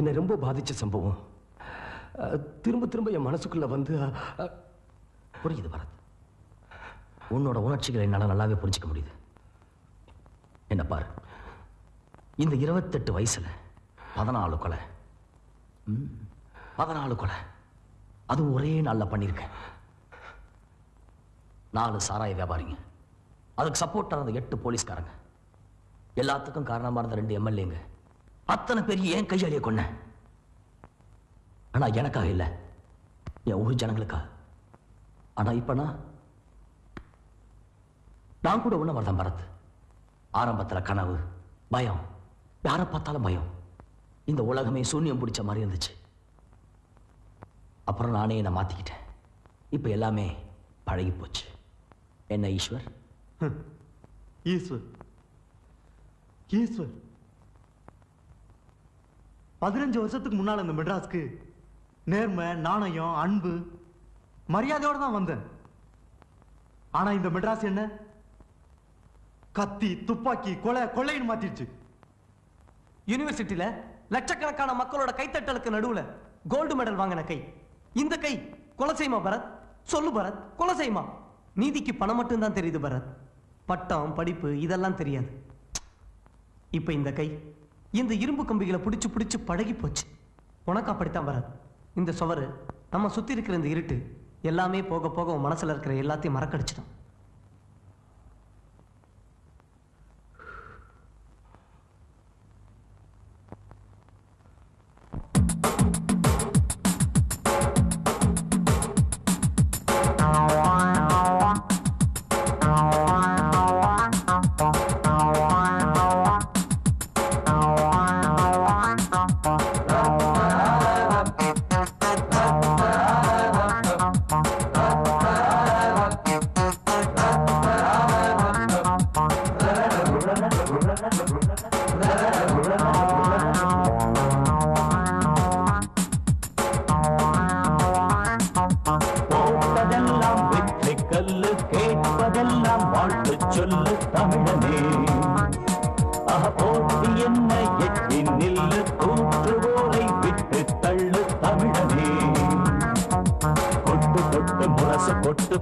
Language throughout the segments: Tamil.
என்னை ரொம்ப பாதிச்ச சம்பவம். திரும்ப திரும்ப என் மனசுக்குள்ள வந்து புரியுது பரத். உன்னோட உணர்ச்சிகளை என்னால நல்லாவே புரிஞ்சுக்க முடியுது. என்ன பாரு. இந்த இருபத்தெட்டு வயசுல பதினாலு கொலை. பதினாலு கொலை. அதுவும் ஒரே நாளில் பண்ணியிருக்கேன் நாலு சாராய வியாபாரிங்க. அதுக்கு சப்போர்ட்டாக இருந்த எட்டு போலீஸ்காரங்க. எல்லாத்துக்கும் காரணமா இருந்த ரெண்டு எம்எல்ஏங்க. அத்தனை பெரிய ஏன் கையாளிய கொன்ன? ஆனா எனக்காக இல்ல. என் ஊர் ஜனங்களுக்கா ஆனா இப்ப நான் கூட உன்ன வரதான் பரத். ஆரம்பத்துல கனவு பயம். யாரை பார்த்தாலும் பயம். இந்த உலகமே சூன்யம் பிடிச்ச மாதிரி இருந்துச்சு. அப்புறம் நானே என்னை மாத்திக்கிட்டேன். இப்ப எல்லாமே பழகி போச்சு. என்ன ஈஸ்வர்? ஈஸ்வர். ஈஸ்வர். பதினஞ்சு வருஷத்துக்கு முன்னால் இந்த மெட்ராஸ்க்கு நேர்மை நாணயம் அன்பு மரியாதையோட தான் வந்தேன். ஆனா இந்த மெட்ராஸ் என்ன? கத்தி துப்பாக்கி கொலை கொள்ளைன்னு மாத்திடுச்சு. யூனிவர்சிட்டியில லட்சக்கணக்கான மக்களோட கைத்தட்டலுக்கு நடுவுல கோல்டு மெடல் வாங்கின கை. இந்த கை கொலை செய்யுமா பரத். சொல்லு பரத் கொலை செய்யுமா நீதிக்கு பணம் மட்டும்தான் தெரியுது பரத். பட்டம் படிப்பு இதெல்லாம் தெரியாது. இப்ப இந்த கை. இந்த இரும்பு கம்பிகளை பிடிச்சு பிடிச்சு பழகி போச்சு. உனக்கு அப்படித்தான் வராது. இந்த சுவரு நம்ம சுத்தி இருக்கிற இந்த இருட்டு எல்லாமே போக போக உன் மனசுல இருக்கிற எல்லாத்தையும் மறக்கடிச்சிடும்.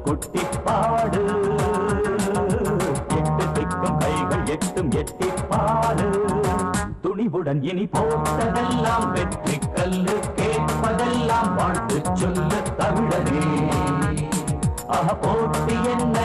கொட்டி பாடு எட்டு திக்கும் கைகள் எட்டும் எட்டி பாடு துணிவுடன் இனி போட்டதெல்லாம் வெற்றி கல்லு கேட்பதெல்லாம் வாழ்த்து சொல்லு தமிழரே அக போட்டி என்ன?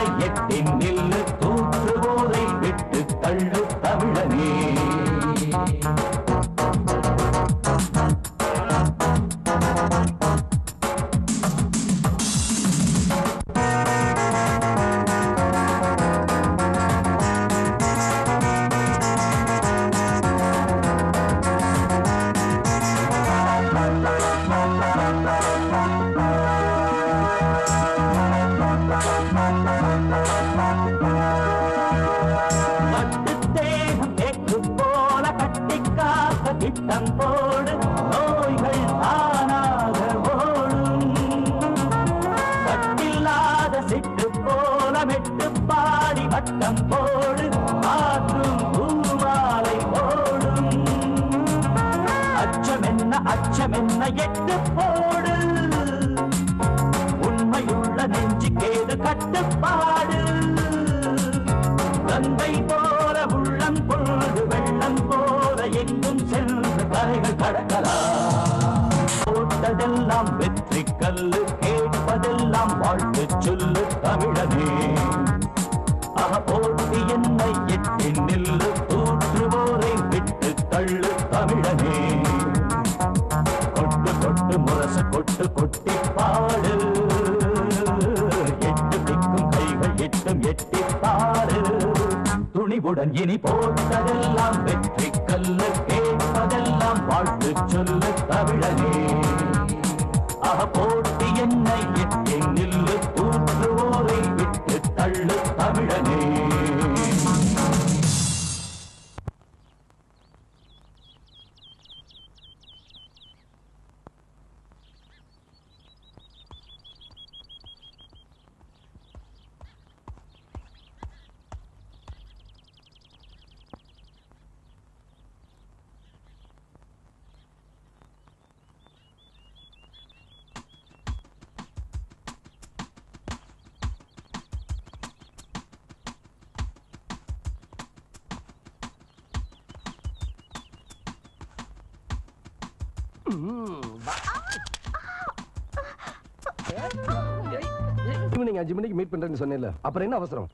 ஈவினிங் அஞ்சு மணிக்கு மீட் பண்றேன்னு சொன்னேன்ல. அப்புறம் என்ன அவசரம்?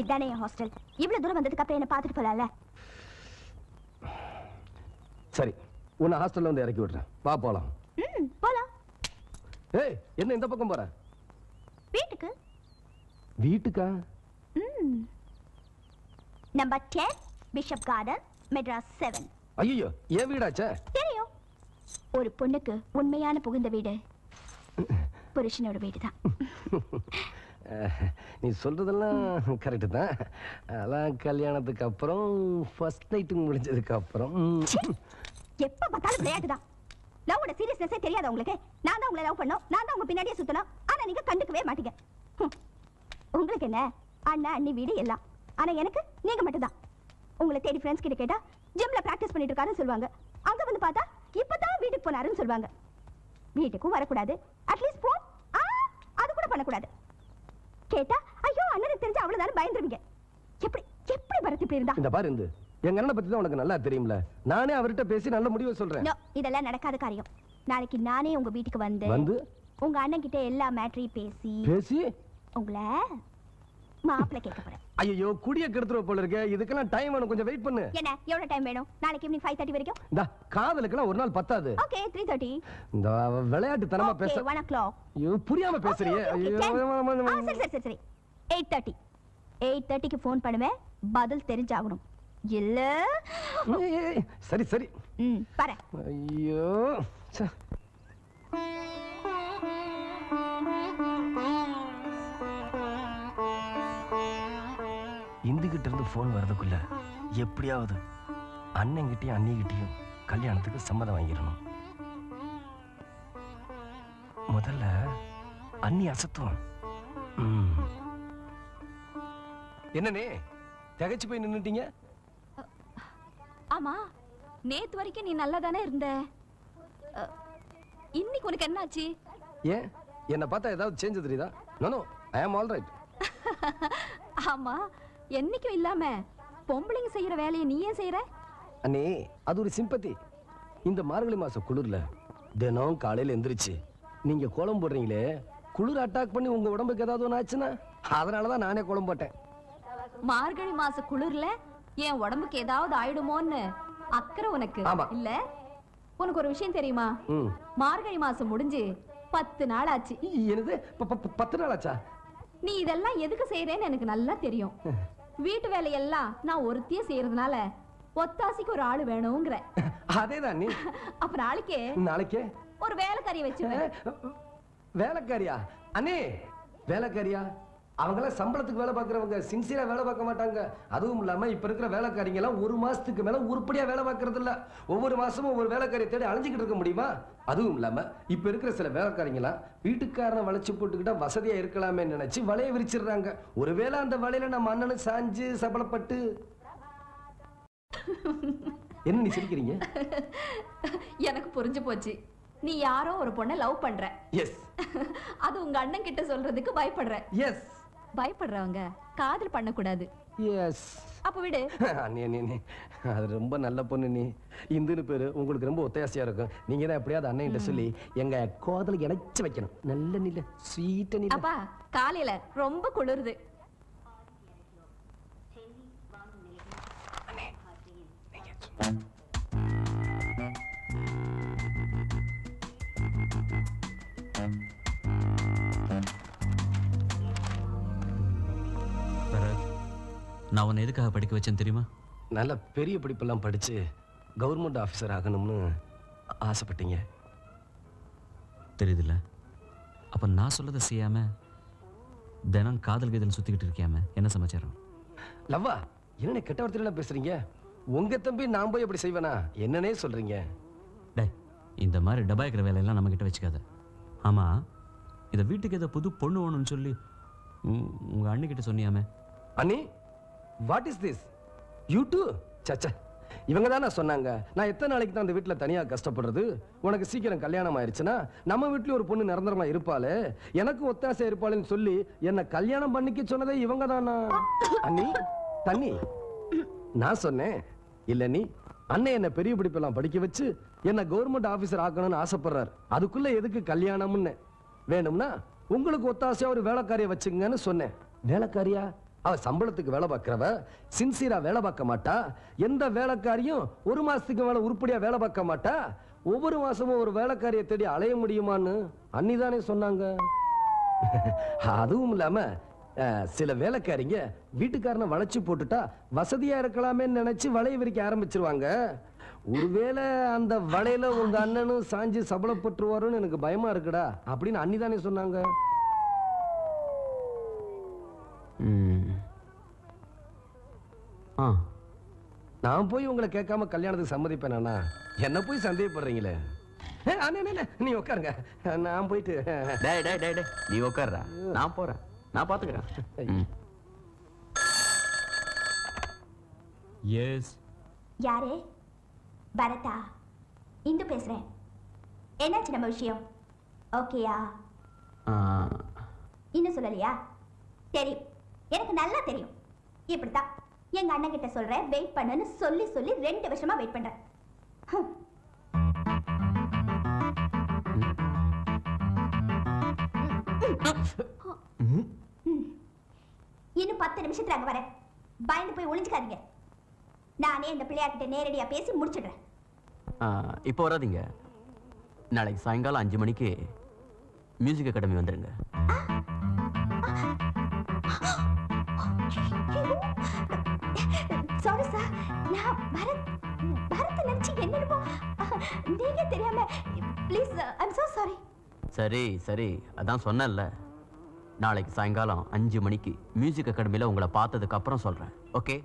இதானே என் ஹாஸ்டல் இவ்வளவு தூரம் வந்ததுக்கு அப்புறம் என்ன பார்த்துட்டு போலாம்ல? சரி உன்னை ஹாஸ்டல்ல வந்து இறக்கி விடுறேன். வா போலாம். போலாம். ஏய் என்ன இந்த பக்கம் போற? வீட்டுக்கு. வீட்டுக்கா? Number ten Bishop Garden Madras seven ஐயோ ஏன் வீடாச்சே? ஒரு பொண்ணுக்கு உண்மையான புகுந்த வீடு. புருஷனோட வீடு தான் அஹ், நீ சொல்றதெல்லாம் கரெக்டு தான். அதான் கல்யாணத்துக்கு அப்புறம் ஃபர்ஸ்ட் நைட்டு முடிஞ்சதுக்கு அப்புறம். எப்ப பார்த்தாலும் விளையாட்டு தான். லவ்வோட சீரியஸ்னஸே தெரியாத உங்களுக்கு? நான் தான் உங்களை லவ் பண்ணோம் நான் தான் உங்க பின்னாடியே சுத்தணும். ஆனா நீங்க கண்டுக்கவே மாட்டீங்க. உங்களுக்கு என்ன? அண்ணா அண்ணி வீடு எல்லாம். ஆனா எனக்கு நீங்க மட்டும்தான். உங்களை தேடி ஃப்ரெண்ட்ஸ் கிட்ட கேட்டா ஜிம்ல பிராக்டிஸ் பண்ணிட்டு இருக்காருன்னு சொல்லுவாங்க. அங்க வந்து பார்த்தா இப்பதான் வீட்டுக்கு போனாருன்னு சொல்லுவாங்க. வீட்டுக்கும் வரக்கூடாது. அட்லீஸ்ட் போ அது கூட பண்ணக்கூடாது. கேட்டா ஐயோ அண்ணனுக்கு தெரிஞ்சு அவ்வளவுதானே பயந்துருவீங்க. எப்படி எப்படி பரத் இப்படி இருந்தா? இந்த பாரு எங்க அண்ணனை பத்தி தான் உனக்கு நல்லா தெரியும்ல? நானே அவர்கிட்ட பேசி நல்ல முடிவை சொல்றேன். இதெல்லாம் நடக்காத காரியம். நாளைக்கு நானே உங்க வீட்டுக்கு வந்து வந்து? உங்க அண்ணன் கிட்ட எல்லா மேட்டரையும் பேசி பேசி? உங்களை மாப்பிள்ளை கேட்க போறேன். ஐயோ குடிய கெடுத்துருவ போல இருக்க. இதுக்கெல்லாம் டைம் வேணும். கொஞ்சம் வெயிட் பண்ணு. என்ன? எவ்வளவு டைம் வேணும்? நாளைக்கு ஈவினிங் ஃபைவ் தேர்ட்டி வரைக்கும்? இந்த காதலுக்கெல்லாம் ஒரு நாள் பத்தாது. ஓகே த்ரீ தேர்ட்டி இந்த விளையாட்டு தனமா ஓகே பேச ஒன் ஓ கிளாக் ஐயோ புரியாம பேசுறியே. ஐயோ சரி சரி சரி சரி. எயிட் தேர்ட்டி எயிட் தேர்ட்டிக்கு ஃபோன் பண்ணுவேன் பதில் தெரிஞ்சாகணும். இல்ல? சரி சரி. ம் பாரு ஐயோ ச்சே. இந்துகிட்ட இருந்து போன் வர்றதுக்குள்ள எப்படியாவது அண்ணன்கிட்டயும் அண்ணிகிட்டயும் கல்யாணத்துக்கு சம்மதம் வாங்கிடணும். முதல்ல அண்ணி அசத்துவோம் ம். என்னண்ணே திகைச்சு போய் நின்னுட்டீங்க? ஆமா நேத்து வரைக்கும் நீ நல்லா தானே இருந்த இன்னைக்கு உனக்கு என்னாச்சு? ஏன்? என்னை பார்த்தா ஏதாவது சேஞ்ச் தெரியுதா? நோ நோ ஐ ஆம் ஆல் ரைட் ஆமா என்னைக்கும் இல்லாம பொம்பளைங்க செய்யற வேலையை நீ ஏன் செய்யற? அண்ணே அது ஒரு சிம்பத்தி இந்த மார்கழி மாச குளிர்ல தினம் காலையில எந்திரிச்சு நீங்க கோலம் போடுறீங்களே குளிர் அட்டாக் பண்ணி உங்க உடம்புக்கு ஏதாவது ஒன்று ஆச்சுன்னா? அதனாலதான் நானே கோலம் போட்டேன். மார்கழி மாச குளிர்ல என் உடம்புக்கு ஏதாவது ஆயிடுமோன்னு அக்கறை உனக்கு. இல்ல? உனக்கு ஒரு விஷயம் தெரியுமா? மார்கழி மாசம் முடிஞ்சு பத்து நாள் ஆச்சு. என்னது? பத்து நாள் ஆச்சா? நீ இதெல்லாம் எதுக்கு செய்யறேன்னு எனக்கு நல்லா தெரியும். வீட்டு வேலையெல்லாம் நான் ஒருத்தியே செய்யறதுனால ஒத்தாசிக்கு ஒரு ஆளு வேணுங்கிற. அதேதான் நீ. அப்ப நாளைக்கே நாளைக்கே? ஒரு வேலைக்காரியை வச்சுப்பேன் வேலைக்காரியா? அண்ணே வேலைக்காரியா? அவங்கெல்லாம் சம்பளத்துக்கு வேலை பார்க்கறவங்க சின்சியரா வேலை பார்க்க மாட்டாங்க. அதுவும் இல்லாம இப்ப இருக்கிற வேலைக்காரிங்க எல்லாம் ஒரு மாசத்துக்கு மேல உருப்படியா வேலை பார்க்கறது இல்ல ஒவ்வொரு மாசமும் ஒரு வேலைக்காரியை தேடி அலைஞ்சுக்கிட்டு இருக்க முடியுமா? அதுவும் இல்லாம இப்ப இருக்கிற சில வேலைக்காரிங்க எல்லாம் வீட்டுக்காரனை வளைச்சு போட்டுக்கிட்டா வசதியா இருக்கலாமே நினைச்சு வலைய விரிச்சிடுறாங்க. ஒருவேளை அந்த வலையில நம்ம அண்ணனும் சாஞ்சு சபலப்பட்டு. என்ன நீ சிரிக்கிறீங்க? எனக்கு புரிஞ்சு போச்சு. நீ யாரோ ஒரு பொண்ணை லவ் பண்ற. எஸ் அது உங்க அண்ணன் கிட்ட சொல்றதுக்கு பயப்படுற. எஸ் பயப்படுறவங்க காதல் பண்ணக்கூடாது. எஸ் அப்ப விடு. அண்ணி அண்ணி அண்ணி அது ரொம்ப நல்ல பொண்ணு நீ. இந்துன்னு பேரு உங்களுக்கு ரொம்ப ஒத்தாசையா இருக்கும். நீங்க தான் எப்படியாவது அண்ணன்கிட்ட சொல்லி எங்க கோதலை இணைச்சு வைக்கணும். நல்ல நில ஸ்வீட் நில. அப்பா காலையில ரொம்ப குளிருது. பரத் நான் உன்னை எதுக்காக படிக்க வச்சேன் தெரியுமா? நல்ல பெரிய படிப்பெல்லாம் படிச்சு கவர்மெண்ட் ஆஃபீஸர் ஆகணும்னு ஆசைப்பட்டீங்க. தெரியுதுல்ல. அப்போ நான் சொல்லதை செய்யாம தினம் காதல் கீதல் சுற்றிக்கிட்டு இருக்கியாம என்ன சமாச்சாரம்? லவ்வா என்ன கெட்ட வார்த்தையில பேசுறீங்க? உங்க தம்பி நான் போய் அப்படி செய்வேனா? என்னன்னே சொல்றீங்க. டே இந்த மாதிரி டபாய்க்கிற வேலையெல்லாம் நம்மக்கிட்ட வச்சுக்காத. ஆமாம் இதை வீட்டுக்கு ஏதோ புது பொண்ணு வேணும்னு சொல்லி உங்க அண்ணிக்கிட்ட சொன்னியாமே? அண்ணி what is this you too சச்சா இவங்க தானே சொன்னாங்க. நான் எத்தனை நாளைக்கு தான் அந்த வீட்டில் தனியாக கஷ்டப்படுறது? உனக்கு சீக்கிரம் கல்யாணம் ஆயிடுச்சுன்னா நம்ம வீட்லயும் ஒரு பொண்ணு நிரந்தரமா இருப்பாளே. எனக்கும் ஒத்தாசை இருப்பாளுன்னு சொல்லி என்னை கல்யாணம் பண்ணிக்க சொன்னதே இவங்க தானா அண்ணி தண்ணி. நான் சொன்னேன். இல்லை நீ அண்ணன் என்னை பெரிய படிப்பெல்லாம் படிக்க வச்சு என்னை கவர்மெண்ட் ஆஃபீஸர் ஆக்கணும்னு ஆசைப்படுறாரு. அதுக்குள்ளே எதுக்கு கல்யாணம்னு? வேணும்னா உங்களுக்கு ஒத்தாசையாக ஒரு வேலைக்காரியை வச்சுங்கன்னு சொன்னேன். வேலைக்காரியா? அவ சம்பளத்துக்கு வேலை பார்க்கறவ சின்சியரா வேலை பார்க்க மாட்டா. எந்த வேலைக்காரியும் ஒரு மாசத்துக்கு மேல உருப்படியா வேலை பார்க்க மாட்டா. ஒவ்வொரு மாசமும் ஒரு வேலைக்காரியை தேடி அலைய முடியுமான்னு அன்னிதானே சொன்னாங்க. அதுவும் இல்லாம சில வேலைக்காரிங்க வீட்டுக்காரனை வளைச்சு போட்டுட்டா வசதியா இருக்கலாமேன்னு நினைச்சு வளைய விரிக்க ஆரம்பிச்சிருவாங்க. ஒருவேளை அந்த வளையல உங்க அண்ணனும் சாஞ்சு சபலப்பட்டுருவாருன்னு எனக்கு பயமா இருக்குடா அப்படின்னு அன்னிதானே சொன்னாங்க. ஆ. நான் போய் உங்களை கேட்காம கல்யாணத்துக்கு சம்மதிப்பேனா என்ன போய் சந்தேகப்படுறீங்களே? நீ உட்காருங்க. நான் போயிட்டு டேய் டேய் டேய் டேய் நீ உட்கார்றா நான் போறேன். நான் பாத்துக்கிறேன். எஸ் யாரு? பரதா. இந்து பேசுறேன். என்னாச்சு நம்ம விஷயம்? ஓகேயா? இன்னும் சொல்லலையா? தெரியும் எனக்கு நல்லா தெரியும். இப்படித்தான் எங்க அண்ணன் கிட்ட சொல்றேன். வெயிட் பண்ணுன்னு சொல்லி சொல்லி ரெண்டு வருஷமா வெயிட் பண்றேன். இன்னும் பத்து நிமிஷத்துல அங்க வரேன். பயந்து போய் ஒளிஞ்சுக்காதீங்க. நானே இந்த பிள்ளையார்கிட்ட நேரடியா பேசி முடிச்சிடுறேன். இப்போ வராதீங்க. நாளைக்கு சாயங்காலம் அஞ்சு மணிக்கு மியூசிக் அகாடமி வந்துருங்க. நீங்க தெரியாம ப்ளீஸ் ஐம் so சாரி சரி சரி அதான் சொன்னேன்ல. நாளைக்கு சாயங்காலம் அஞ்சு மணிக்கு மியூசிக் அகாடமியில் உங்களை பார்த்ததுக்கு அப்புறம் சொல்கிறேன் okay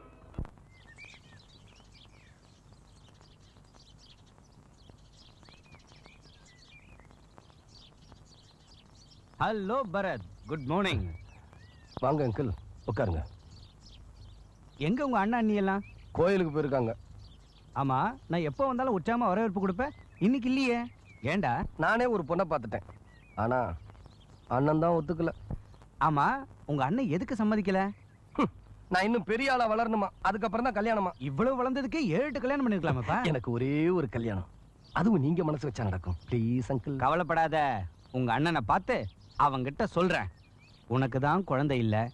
hello Bharath good morning வாங்க அங்கிள் உட்காருங்க. எங்க உங்க அண்ணா அண்ணி எல்லாம் கோயிலுக்கு போயிருக்காங்க. ஆமா நான் எப்போ வந்தாலும் உற்சாகமா வரவேற்பு கொடுப்பேன். இன்னைக்கு இல்லையே. ஏண்டா? நானே ஒரு பொண்ணை பார்த்துட்டேன். ஆனா அண்ணன் தான் ஒத்துக்கல. ஆமா உங்க அண்ணன் எதுக்கு சம்மதிக்கல? நான் இன்னும் பெரிய ஆளா வளரணுமா? அதுக்கப்புறம் தான் கல்யாணமா? இவ்வளவு வளர்ந்ததுக்கு ஏழு எட்டு கல்யாணம் பண்ணிருக்கலாமாப்பா. எனக்கு ஒரே ஒரு கல்யாணம். அதுவும் நீங்க மனசு வச்சா நடக்கும். ப்ளீஸ் அங்கிள் கவலைப்படாத. உங்க அண்ணனை பார்த்து அவங்கிட்ட சொல்றேன். உனக்கு தான் குழந்தை இல்ல.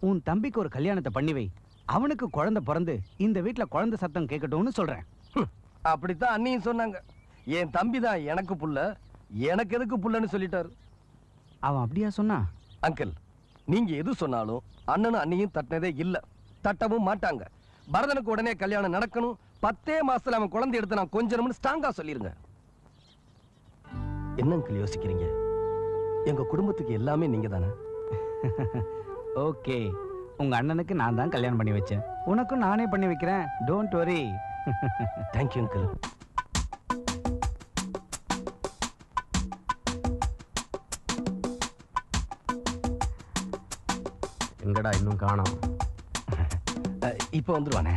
உன் தம்பிக்கு ஒரு கல்யாணத்தை பண்ணி வை. அவனுக்கு குழந்தை பிறந்து இந்த வீட்ல குழந்தை சத்தம் கேட்கட்டும்னு சொல்றேன். அப்படித்தான் அண்ணியும் சொன்னாங்க. என் தம்பி தான் எனக்கு புள்ள எனக்கு எதுக்கு புள்ளன்னு சொல்லிட்டாரு. அவன் அப்படியா சொன்னா? அங்கிள் நீங்க எது சொன்னாலும் அண்ணனும் அண்ணியும் தட்டினதே இல்ல. தட்டவும் மாட்டாங்க. பரதனுக்கு உடனே கல்யாணம் நடக்கணும். பத்தே மாசத்துல அவன் குழந்தை எடுத்து நான் கொஞ்சணும்னு ஸ்ட்ராங்கா சொல்லிருங்க. என்ன அங்கிள் யோசிக்கிறீங்க? எங்க குடும்பத்துக்கு எல்லாமே நீங்க தானே ஓகே. உங்க அண்ணனுக்கு நான் தான் கல்யாணம் பண்ணி வச்சேன். உனக்கும் நானே பண்ணி வைக்கிறேன். டோன்ட் வரி தேங்க்யூ அங்கிள் எங்கடா இன்னும் காணோம்? இப்போ வந்துருவானே.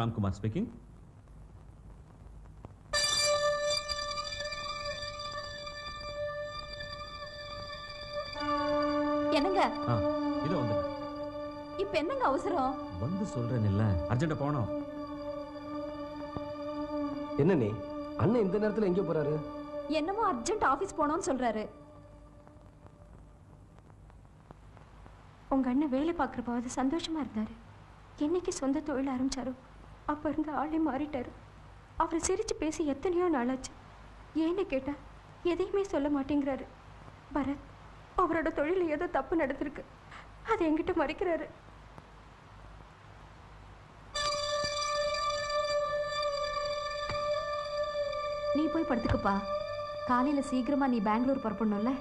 ஹலோ ராம்குமார் ஸ்பீக்கிங் என்னங்க இதோ வந்து. இப்ப என்னங்க அவசரம்? வந்து சொல்றேன் இல்ல அர்ஜென்ட்டா போனோம் என்ன நீ? அண்ணன் இந்த நேரத்துல எங்க போறாரு. என்னமோ அர்ஜென்ட் ஆபீஸ் போனோம்னு சொல்றாரு. உங்க அண்ணன் வேலை பார்க்குறப்பாவது சந்தோஷமா இருந்தாரு. என்னைக்கு சொந்த தொழில் ஆரம்பிச்சாரோ? அப்போ இருந்து ஆளே மாறிட்டார். அவர் சிரித்து பேசி எத்தனையோ நாளாச்சு. ஏன்னு கேட்டால் எதையுமே சொல்ல மாட்டேங்கிறாரு. பரத் அவரோட தொழில் ஏதோ தப்பு நடந்திருக்கு. அதை என்கிட்ட மறைக்கிறாரு. நீ போய் படுத்துக்கப்பா. காலையில் சீக்கிரமாக நீ பெங்களூர் புறப்படணும்ல?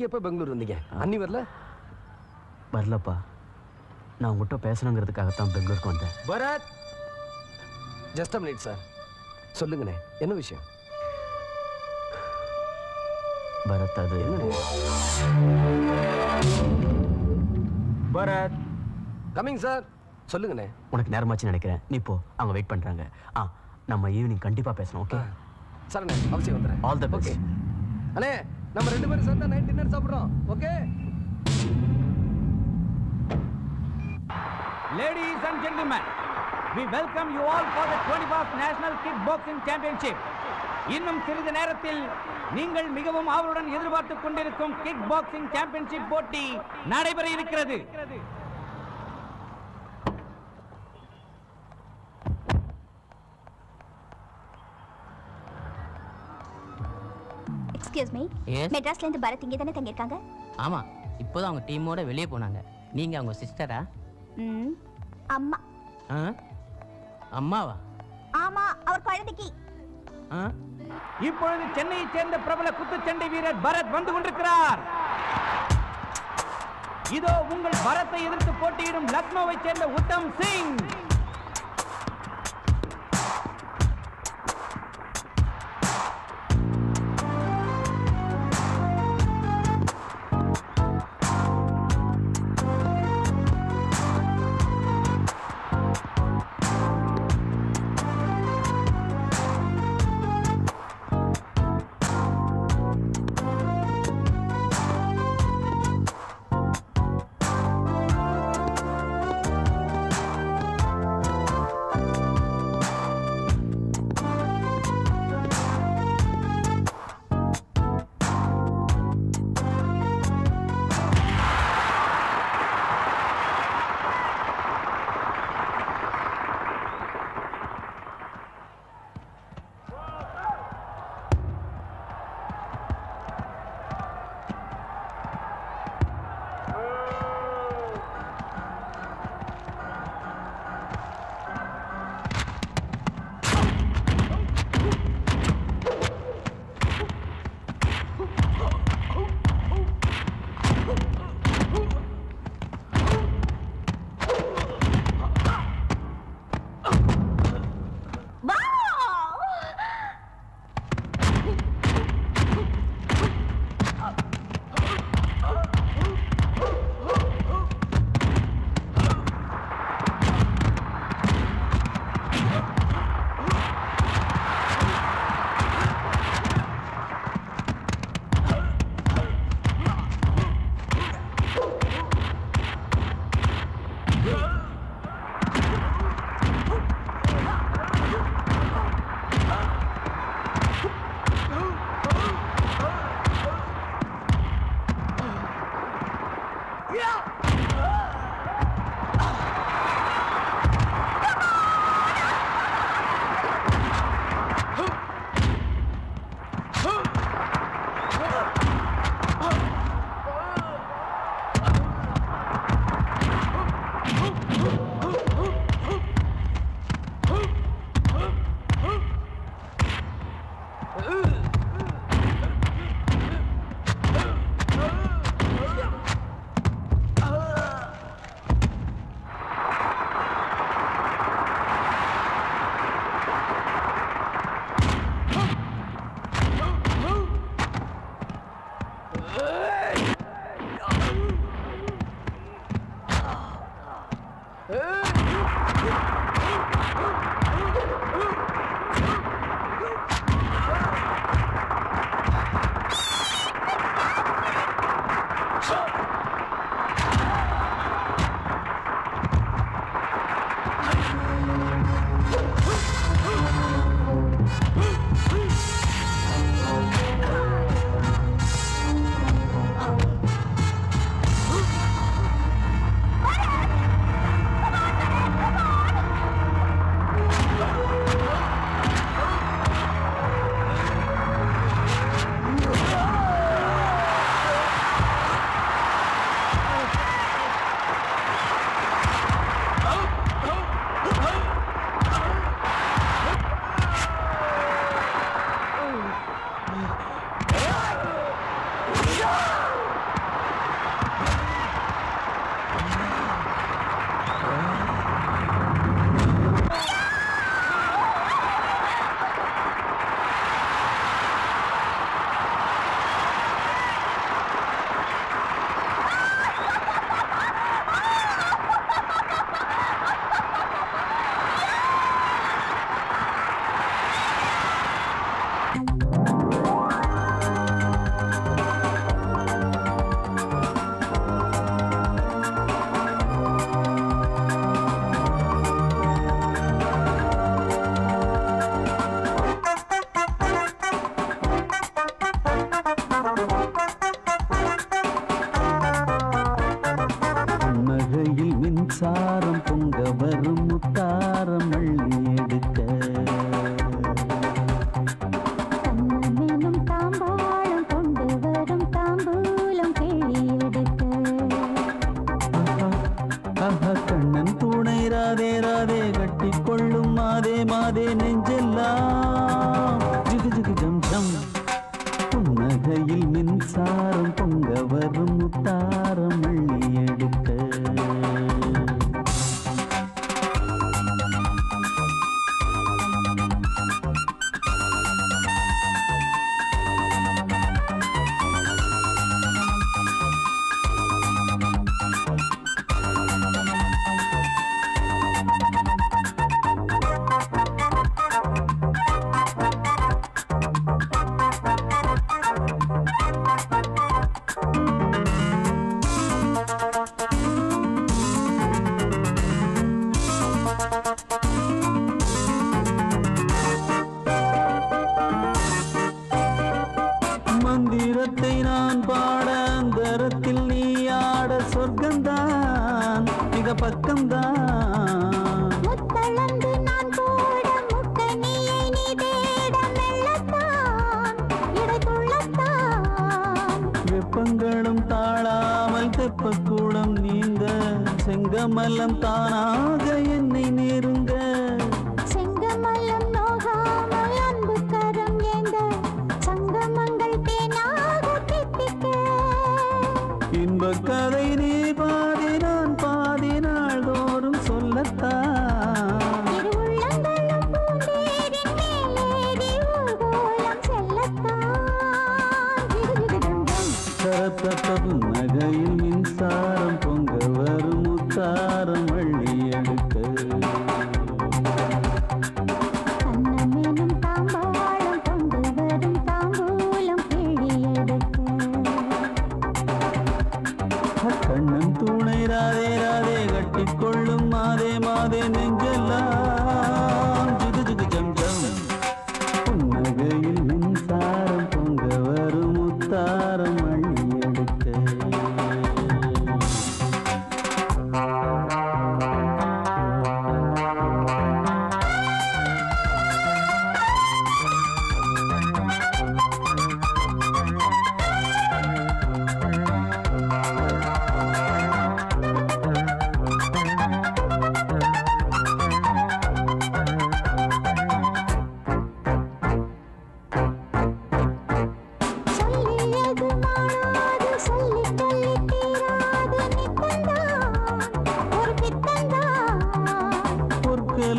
நீங்க எப்ப பெங்களூர் வந்தீங்க? அண்ணி வரல? வரலப்பா. நான் உங்ககிட்ட பேசணுங்கிறதுக்காகத்தான் பெங்களூருக்கு வந்தேன். Bharath! Just a minute sir சொல்லுங்கண்ணே என்ன விஷயம்? பரத் அது பரத்! கமிங் சார் சொல்லுங்கண்ணே. உனக்கு நேரமாச்சு நினைக்கிறேன். நீ போ. அவங்க வெயிட் பண்றாங்க. ஆ நம்ம ஈவினிங் கண்டிப்பா பேசணும் ஓகே சரிண்ணே அவசியம் வந்துடுறேன். ஆல் த பெஸ்ட் அண்ணே நம்ம ரெண்டு பேரும் சேர்ந்தா நைட் டின்னர் சாப்பிடுறோம். Okay ladies and gentlemen we welcome you all for the twenty the 24th National Kickboxing Championship. இன்னும் சிறிது நேரத்தில் நீங்கள் மிகவும் ஆவலுடன் எதிர்பார்த்துக் கொண்டிருக்கும் கிக் பாக்ஸிங் சாம்பியன்ஷிப் போட்டி நடைபெற இருக்கிறது. Excuse me. மெட்ராஸ்ல இருந்து பரத் இங்கே தானே தங்கியிருக்காங்க? ஆமா இப்போதான் அவங்க டீமோட வெளியே போனாங்க. நீங்க அவங்க சிஸ்டரா ம் அம்மா. அம்மாவா? ஆமா அவர் குழந்தைக்கு. ஆ? இப்பொழுது சென்னையைச் சேர்ந்த பிரபல குத்துச்சண்டை வீரர் பரத் வந்து கொண்டிருக்கிறார். இதோ உங்கள் பரத்தை எதிர்த்து போட்டியிடும் லக்னோவைச் சேர்ந்த உத்தம் சிங்.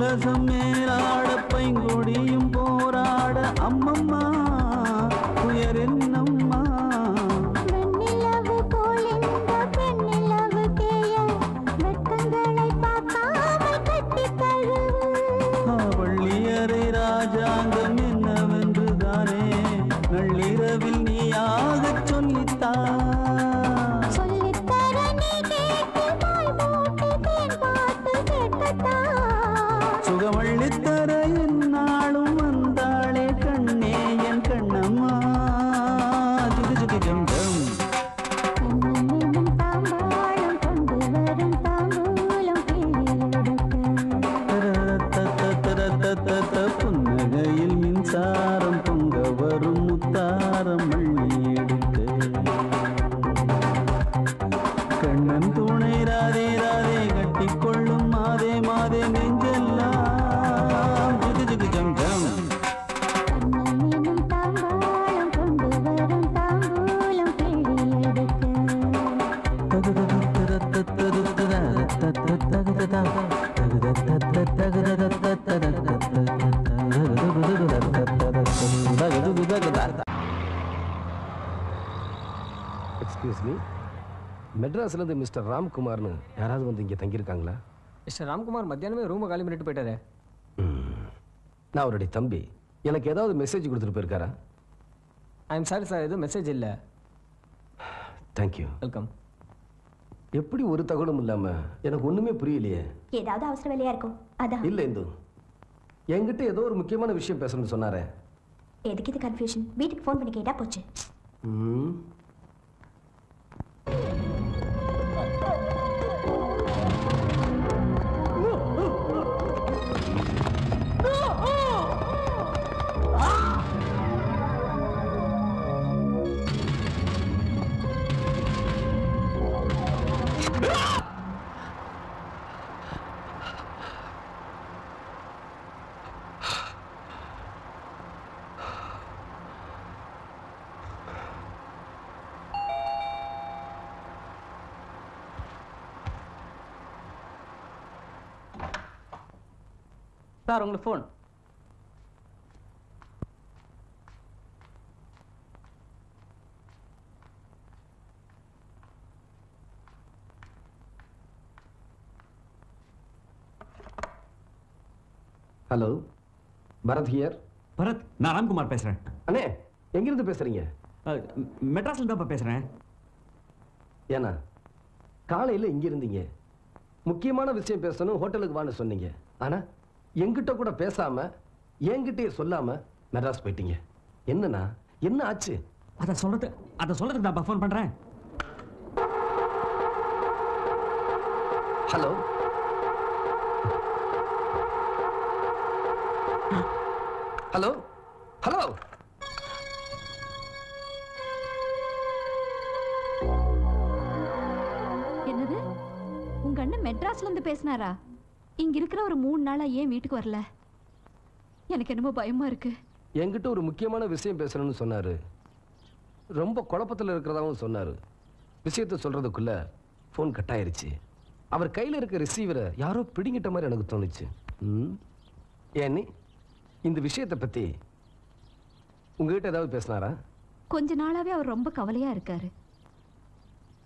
உலகம் மேலாட பைங்கொடியும் மெட்ராஸ்லேருந்து மிஸ்டர் ராம்குமார்னு யாராவது வந்து இங்கே தங்கியிருக்காங்களா? மிஸ்டர் ராம்குமார் மத்தியானமே ரூமை காலி பண்ணிட்டு போயிட்டாரு. நான் அவருடைய தம்பி. எனக்கு ஏதாவது மெசேஜ் கொடுத்துட்டு போயிருக்காரா? ஐ எம் சாரி சார் எதுவும் மெசேஜ் இல்லை. தேங்க்யூ வெல்கம் எப்படி ஒரு தகவலும் இல்லாம எனக்கு ஒண்ணுமே புரியலையே. ஏதாவது அவசர வேலையா இருக்கும். அதான். இல்ல இந்து. என்கிட்ட ஏதோ ஒரு முக்கியமான விஷயம் பேசணும்னு சொன்னாரே. எதுக்கு இது கன்ஃபியூஷன் வீட்டுக்கு ஃபோன் பண்ணி கேட்டா போச்சு. ம். சார் உங்களுக்கு phone hello Bharath here Bharath நான் ராம்குமார் பேசுறேன். அண்ணே எங்கிருந்து பேசுறீங்க? மெட்ராஸ்ல தான் பேசுறேன். ஏன்னா காலையில இங்க இருந்தீங்க. முக்கியமான விஷயம் பேசணும் ஹோட்டலுக்கு வான்னு சொன்னீங்க. ஆனா என்கிட்ட கூட பேசாம என்கிட்டயே சொல்லாம மெட்ராஸ் போயிட்டீங்க. என்னண்ணா? என்ன ஆச்சு? அதை சொல்றது அதை சொல்றதுக்கு நான் ஃபோன் பண்றேன். ஹலோ? ஹலோ? ஹலோ? என்னது? உங்க அண்ணன் மெட்ராஸ்ல இருந்து பேசினாரா? இங்க இருக்கிற ஒரு மூணு நாளா ஏன் வீட்டுக்கு வரல? எனக்கு என்னமோ பயமா இருக்கு. என்கிட்ட ஒரு முக்கியமான விஷயம் பேசணும்னு சொன்னாரு. ரொம்ப குழப்பத்துல இருக்கிறதாவும் சொன்னாரு. விஷயத்த சொல்றதுக்குள்ள ஃபோன் கட் ஆயிருச்சு. அவர் கையில இருக்க ரிசீவரை யாரோ பிடிங்கிட்ட மாதிரி எனக்கு தோணுச்சு. ம்? ஏன்னி இந்த விஷயத்தை பத்தி உங்ககிட்ட ஏதாவது பேசினாரா? கொஞ்ச நாளாவே அவர் ரொம்ப கவலையா இருக்காரு.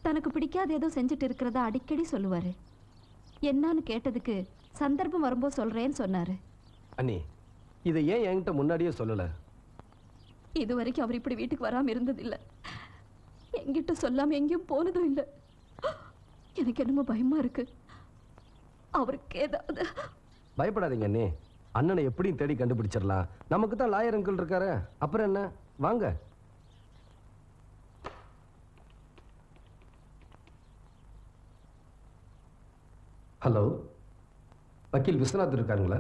தனக்கு பிடிக்காத ஏதோ செஞ்சுட்டு இருக்கிறதா அடிக்கடி சொல்லுவாரு. என்னன்னு கேட்டதுக்கு சந்தர்ப்பம் வரும்போது சொல்றேன்னு சொன்னாரு. அண்ணி இதை ஏன் என்கிட்ட முன்னாடியே சொல்லல? இது வரைக்கும் அவர் இப்படி வீட்டுக்கு வராம இருந்ததில்ல. என்கிட்ட சொல்லாம எங்கேயும் போனதும் இல்லை. எனக்கு என்னமோ பயமா இருக்கு. அவருக்கு ஏதாவது பயப்படாதீங்க அண்ணே. அண்ணனை எப்படியும் தேடி கண்டுபிடிச்சிடலாம். நமக்கு தான் லாயர் அங்கிள் இருக்காரு. அப்புறம் என்ன? வாங்க. ஹலோ. வக்கீல் விஸ்வநாத் இருக்காருங்களா?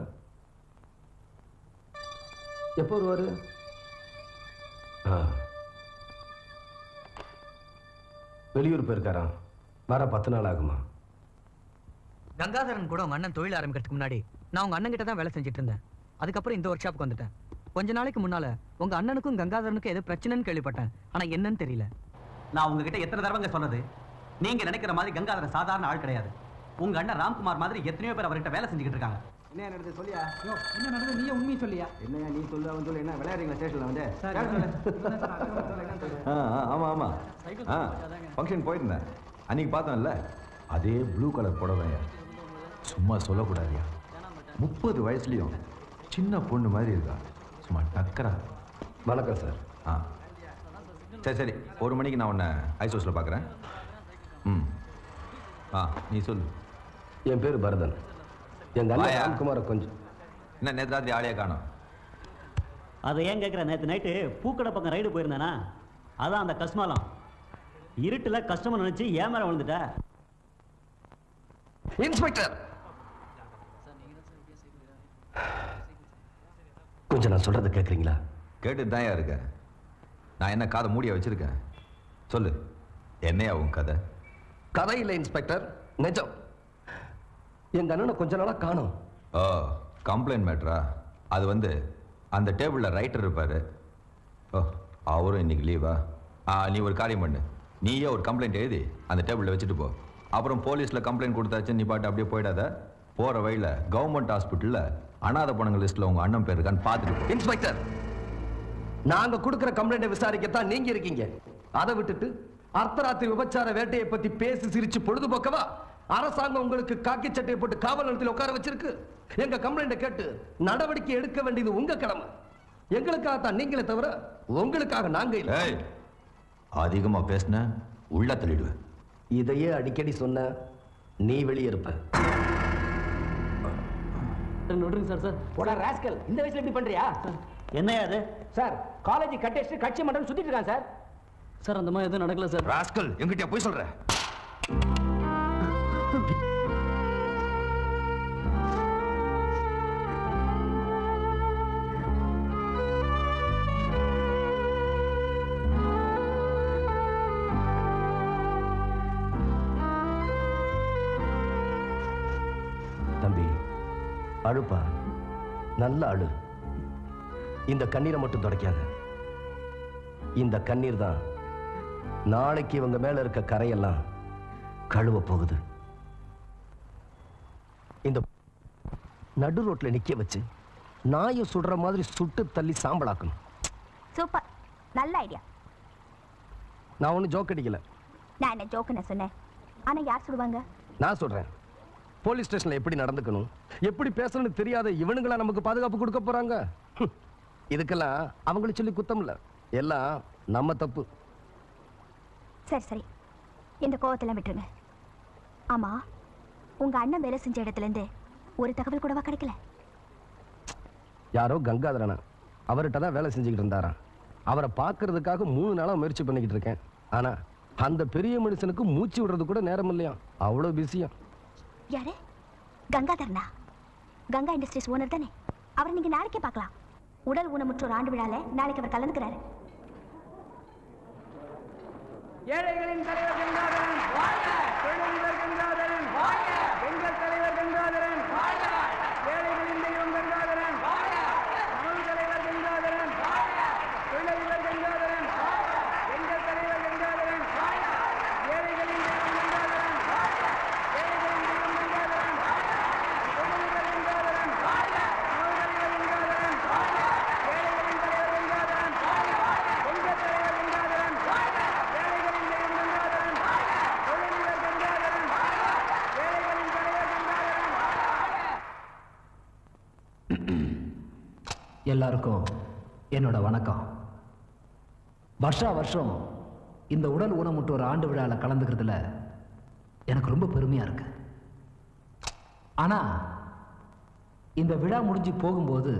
எப்போ வருவாரு? ஆ. வெளியூர் போயிருக்காரா? வர பத்து நாள் ஆகுமா? கங்காதரன் கூட உங்க அண்ணன் தொழில் ஆரம்பிக்கிறதுக்கு முன்னாடி நான் உங்க அண்ணன் கிட்ட தான் வேலை செஞ்சுட்டு இருந்தேன். அதுக்கப்புறம் இந்த ஒர்க் ஷாப்புக்கு வந்துட்டேன். கொஞ்ச நாளைக்கு முன்னால உங்க அண்ணனுக்கும் கங்காதரனுக்கும் ஏதோ பிரச்சனைன்னு கேள்விப்பட்டேன். ஆனா என்னன்னு தெரியல. நான் உங்ககிட்ட எத்தனை தடவைங்க சொன்னது? நீங்க நினைக்கிற மாதிரி கங்காதரன் சாதாரண ஆள் கிடையாது. உங்க அண்ணன் ராம்குமார் மாதிரி எத்தனையோ பேர் அவர்கிட்ட வேலை செஞ்சுக்கிட்டு இருக்காங்க. என்ன நடந்தது சொல்லியா? என்ன நடந்தது நீயே உண்மையை சொல்லியா? என்னையா நீ சொல்லு அவன் சொல்லு. என்ன விளையாடுறீங்களா ஸ்டேஷன்ல வந்து? ஆமா ஆமா. ஆ ஃபங்க்ஷன் போயிருந்தேன். அன்னைக்கு பார்த்தோம்ல அதே ப்ளூ கலர் புடவையா? சும்மா சொல்லக்கூடாதுயா? முப்பது வயசுலயும் சின்ன பொண்ணு மாதிரி இருக்கா? சும்மா டக்கரா. வணக்கம் சார் ஆ. சரி சரி. ஒரு மணிக்கு நான் உன்னை ஐஸ் ஹவுஸில் பார்க்குறேன் ம். ஆ நீ சொல்லு. என் பேர் பரதன். எங்க அண்ணன். ராம்குமாரை கொஞ்சம். என்ன நேற்று ராத்திரி ஆளையே காணோம். அதை ஏன் கேட்குற நேற்று நைட்டு பூக்கடை பக்கம் ரைடு போயிருந்தானா? அதான் அந்த கஸ்மாலம் இருட்டில் கஸ்டமர் நினச்சி ஏன் மேலே விழுந்துட்ட? இன்ஸ்பெக்டர் கொஞ்சம் நான் சொல்றதை கேட்குறீங்களா கேட்டு தான் இருக்க. நான் என்ன காதை மூடிய வச்சிருக்கேன்? சொல்லு. என்னையா உன் கதை? கதை இல்லை இன்ஸ்பெக்டர் நிஜம். எங்க அண்ணனை கொஞ்ச நாளா காணோம். ஓ கம்ப்ளைண்ட் மேட்ரா அது வந்து அந்த டேபிளில் ரைட்டர் இருப்பார். ஓ அவரும் இன்னைக்கு லீவா ஆ நீ ஒரு காரியம் பண்ணு. நீயே ஒரு கம்ப்ளைண்ட் எழுதி அந்த டேபிளில் வச்சுட்டு போ. அப்புறம் போலீஸில் கம்ப்ளைண்ட் கொடுத்தாச்சு நீ பாட்டு அப்படியே போயிடாத. போகிற வழியில் கவர்மெண்ட் ஹாஸ்பிட்டலில் அனாதை பணங்கள் லிஸ்ட்டில் உங்கள் அண்ணன் பேர் இருக்கான்னு பார்த்துட்டு இன்ஸ்பெக்டர் நாங்க கொடுக்கிற கம்ப்ளைண்ட்டை விசாரிக்கத்தான் நீங்க இருக்கீங்க. அதை விட்டுட்டு அர்த்தராத்திரி விபச்சார வேட்டையை பத்தி பேசி சிரிச்சு பொழுதுபோக்கவா? அரசாங்கம் உங்களுக்கு காக்கி சட்டையை போட்டு காவல் நிலையத்தில் உட்கார வச்சிருக்கு. எங்க கம்ப்ளைண்ட்டை கேட்டு நடவடிக்கை எடுக்க வேண்டியது உங்க கடமை. எங்களுக்காக தான் நீங்களே தவிர உங்களுக்காக நாங்க இல்லை. அதிகமா பேசின உள்ள தள்ளிடுவேன் இதையே அடிக்கடி சொன்ன நீ வெளியே இருப்ப. விடுங்க சார் சார். போடா ராஸ்கல் இந்த வயசுல இப்படி பண்றியா? என்னையா அது? சார் காலேஜ் கட்டடிச்சு கட்சி மன்றம் சுத்திட்டு இருக்கான் சார். சார் அந்த மாதிரி எதுவும் நடக்கல சார். ராஸ்கல் எங்கிட்ட போய் சொல்ற? அழுப்பா? நல்ல அழு. இந்த கண்ணீரை மட்டும் துடைக்காத. இந்த கண்ணீர் தான் நாளைக்கு இவங்க மேல இருக்க கரையெல்லாம் கழுவ போகுது. இந்த நடு ரோட்ல நிக்க வச்சு நாயை சுடுற மாதிரி சுட்டு தள்ளி சாம்பலாக்கணும். சூப்பர் நல்ல ஐடியா நான் ஒன்றும் ஜோக் அடிக்கல. நான் என்ன ஜோக்குன்னு சொன்னேன். ஆனா யார் சுடுவாங்க? நான் சொல்றேன். போலீஸ் ஸ்டேஷன்ல எப்படி நடந்துக்கணும்? எப்படி பேசணும்னு தெரியாத இவனுங்களா நமக்கு பாதுகாப்பு கொடுக்க போறாங்க. இதுக்கெல்லாம் அவங்கள சொல்லி குத்தம் இல்ல. எல்லாம் நம்ம தப்பு. சரி சரி. இந்த கோவத்தெல்லாம் விட்டுருங்க. ஆமா உங்க அண்ணன் வேலை செஞ்ச இடத்துல இருந்து ஒரு தகவல் கூடவா கிடைக்கல? யாரோ கங்காதரனா. அவர்கிட்ட தான் வேலை செஞ்சுக்கிட்டு இருந்தாராம். அவரை பார்க்கறதுக்காக மூணு நாளா முயற்சி பண்ணிக்கிட்டு இருக்கேன். ஆனா அந்த பெரிய மனுஷனுக்கு மூச்சு விடுறது கூட நேரம் இல்லையா அவ்வளோ பிஸியா யாரு? கங்காதரனா? கங்கா இண்டஸ்ட்ரீஸ் ஓனர் தானே. அவரை நீங்க நாளைக்கே பார்க்கலாம். உடல் ஊனமுற்றோர் ஆண்டு விழால நாளைக்கு அவர் கலந்துக்கிறாரு. ஏழைகளின் தலைவர் கங்காதரன் வாழ்க தொழிலதிபர் கங்காதரன் வாழ்க எங்கள் தலைவர் கங்காதரன் வாழ்க ஏழைகளின் தெய்வம் கங்காதரன் வாழ்க தமிழ் தலைவர் கங்காதரன் வாழ்க தொழிலதிபர் கங்காதரன் வாழ்க எங்கள் தலைவர் கங்காதரன் வாழ்க ஏழைகளின் தெய்வம் கங்காதரன் வாழ்க ஏழைகளின் தெய்வம் கங்காதரன் வாழ்க தொழிலதிபர் கங்காதரன் வாழ்க தமிழ் தலைவர் கங்காதரன் வாழ்க ஏழைகளின் தலைவர் கங்காதரன் வாழ்க எங்கள் தலைவர் கங்காதரன் வாழ்க ஏழைகளின் தெய்வம் கங்காதரன் வாழ்க தொழிலதிபர் கங்காதரன் வாழ்க ஏழைகளின் தலைவர் கங்காதரன் எல்லாருக்கும் என்னோட வணக்கம். வருஷா வருஷம் இந்த உடல் ஊனமுற்றோர் ஆண்டு விழாவில் கலந்துக்கிறதுல எனக்கு ரொம்ப பெருமையா இருக்கு. ஆனா இந்த விழா முடிஞ்சு போகும்போது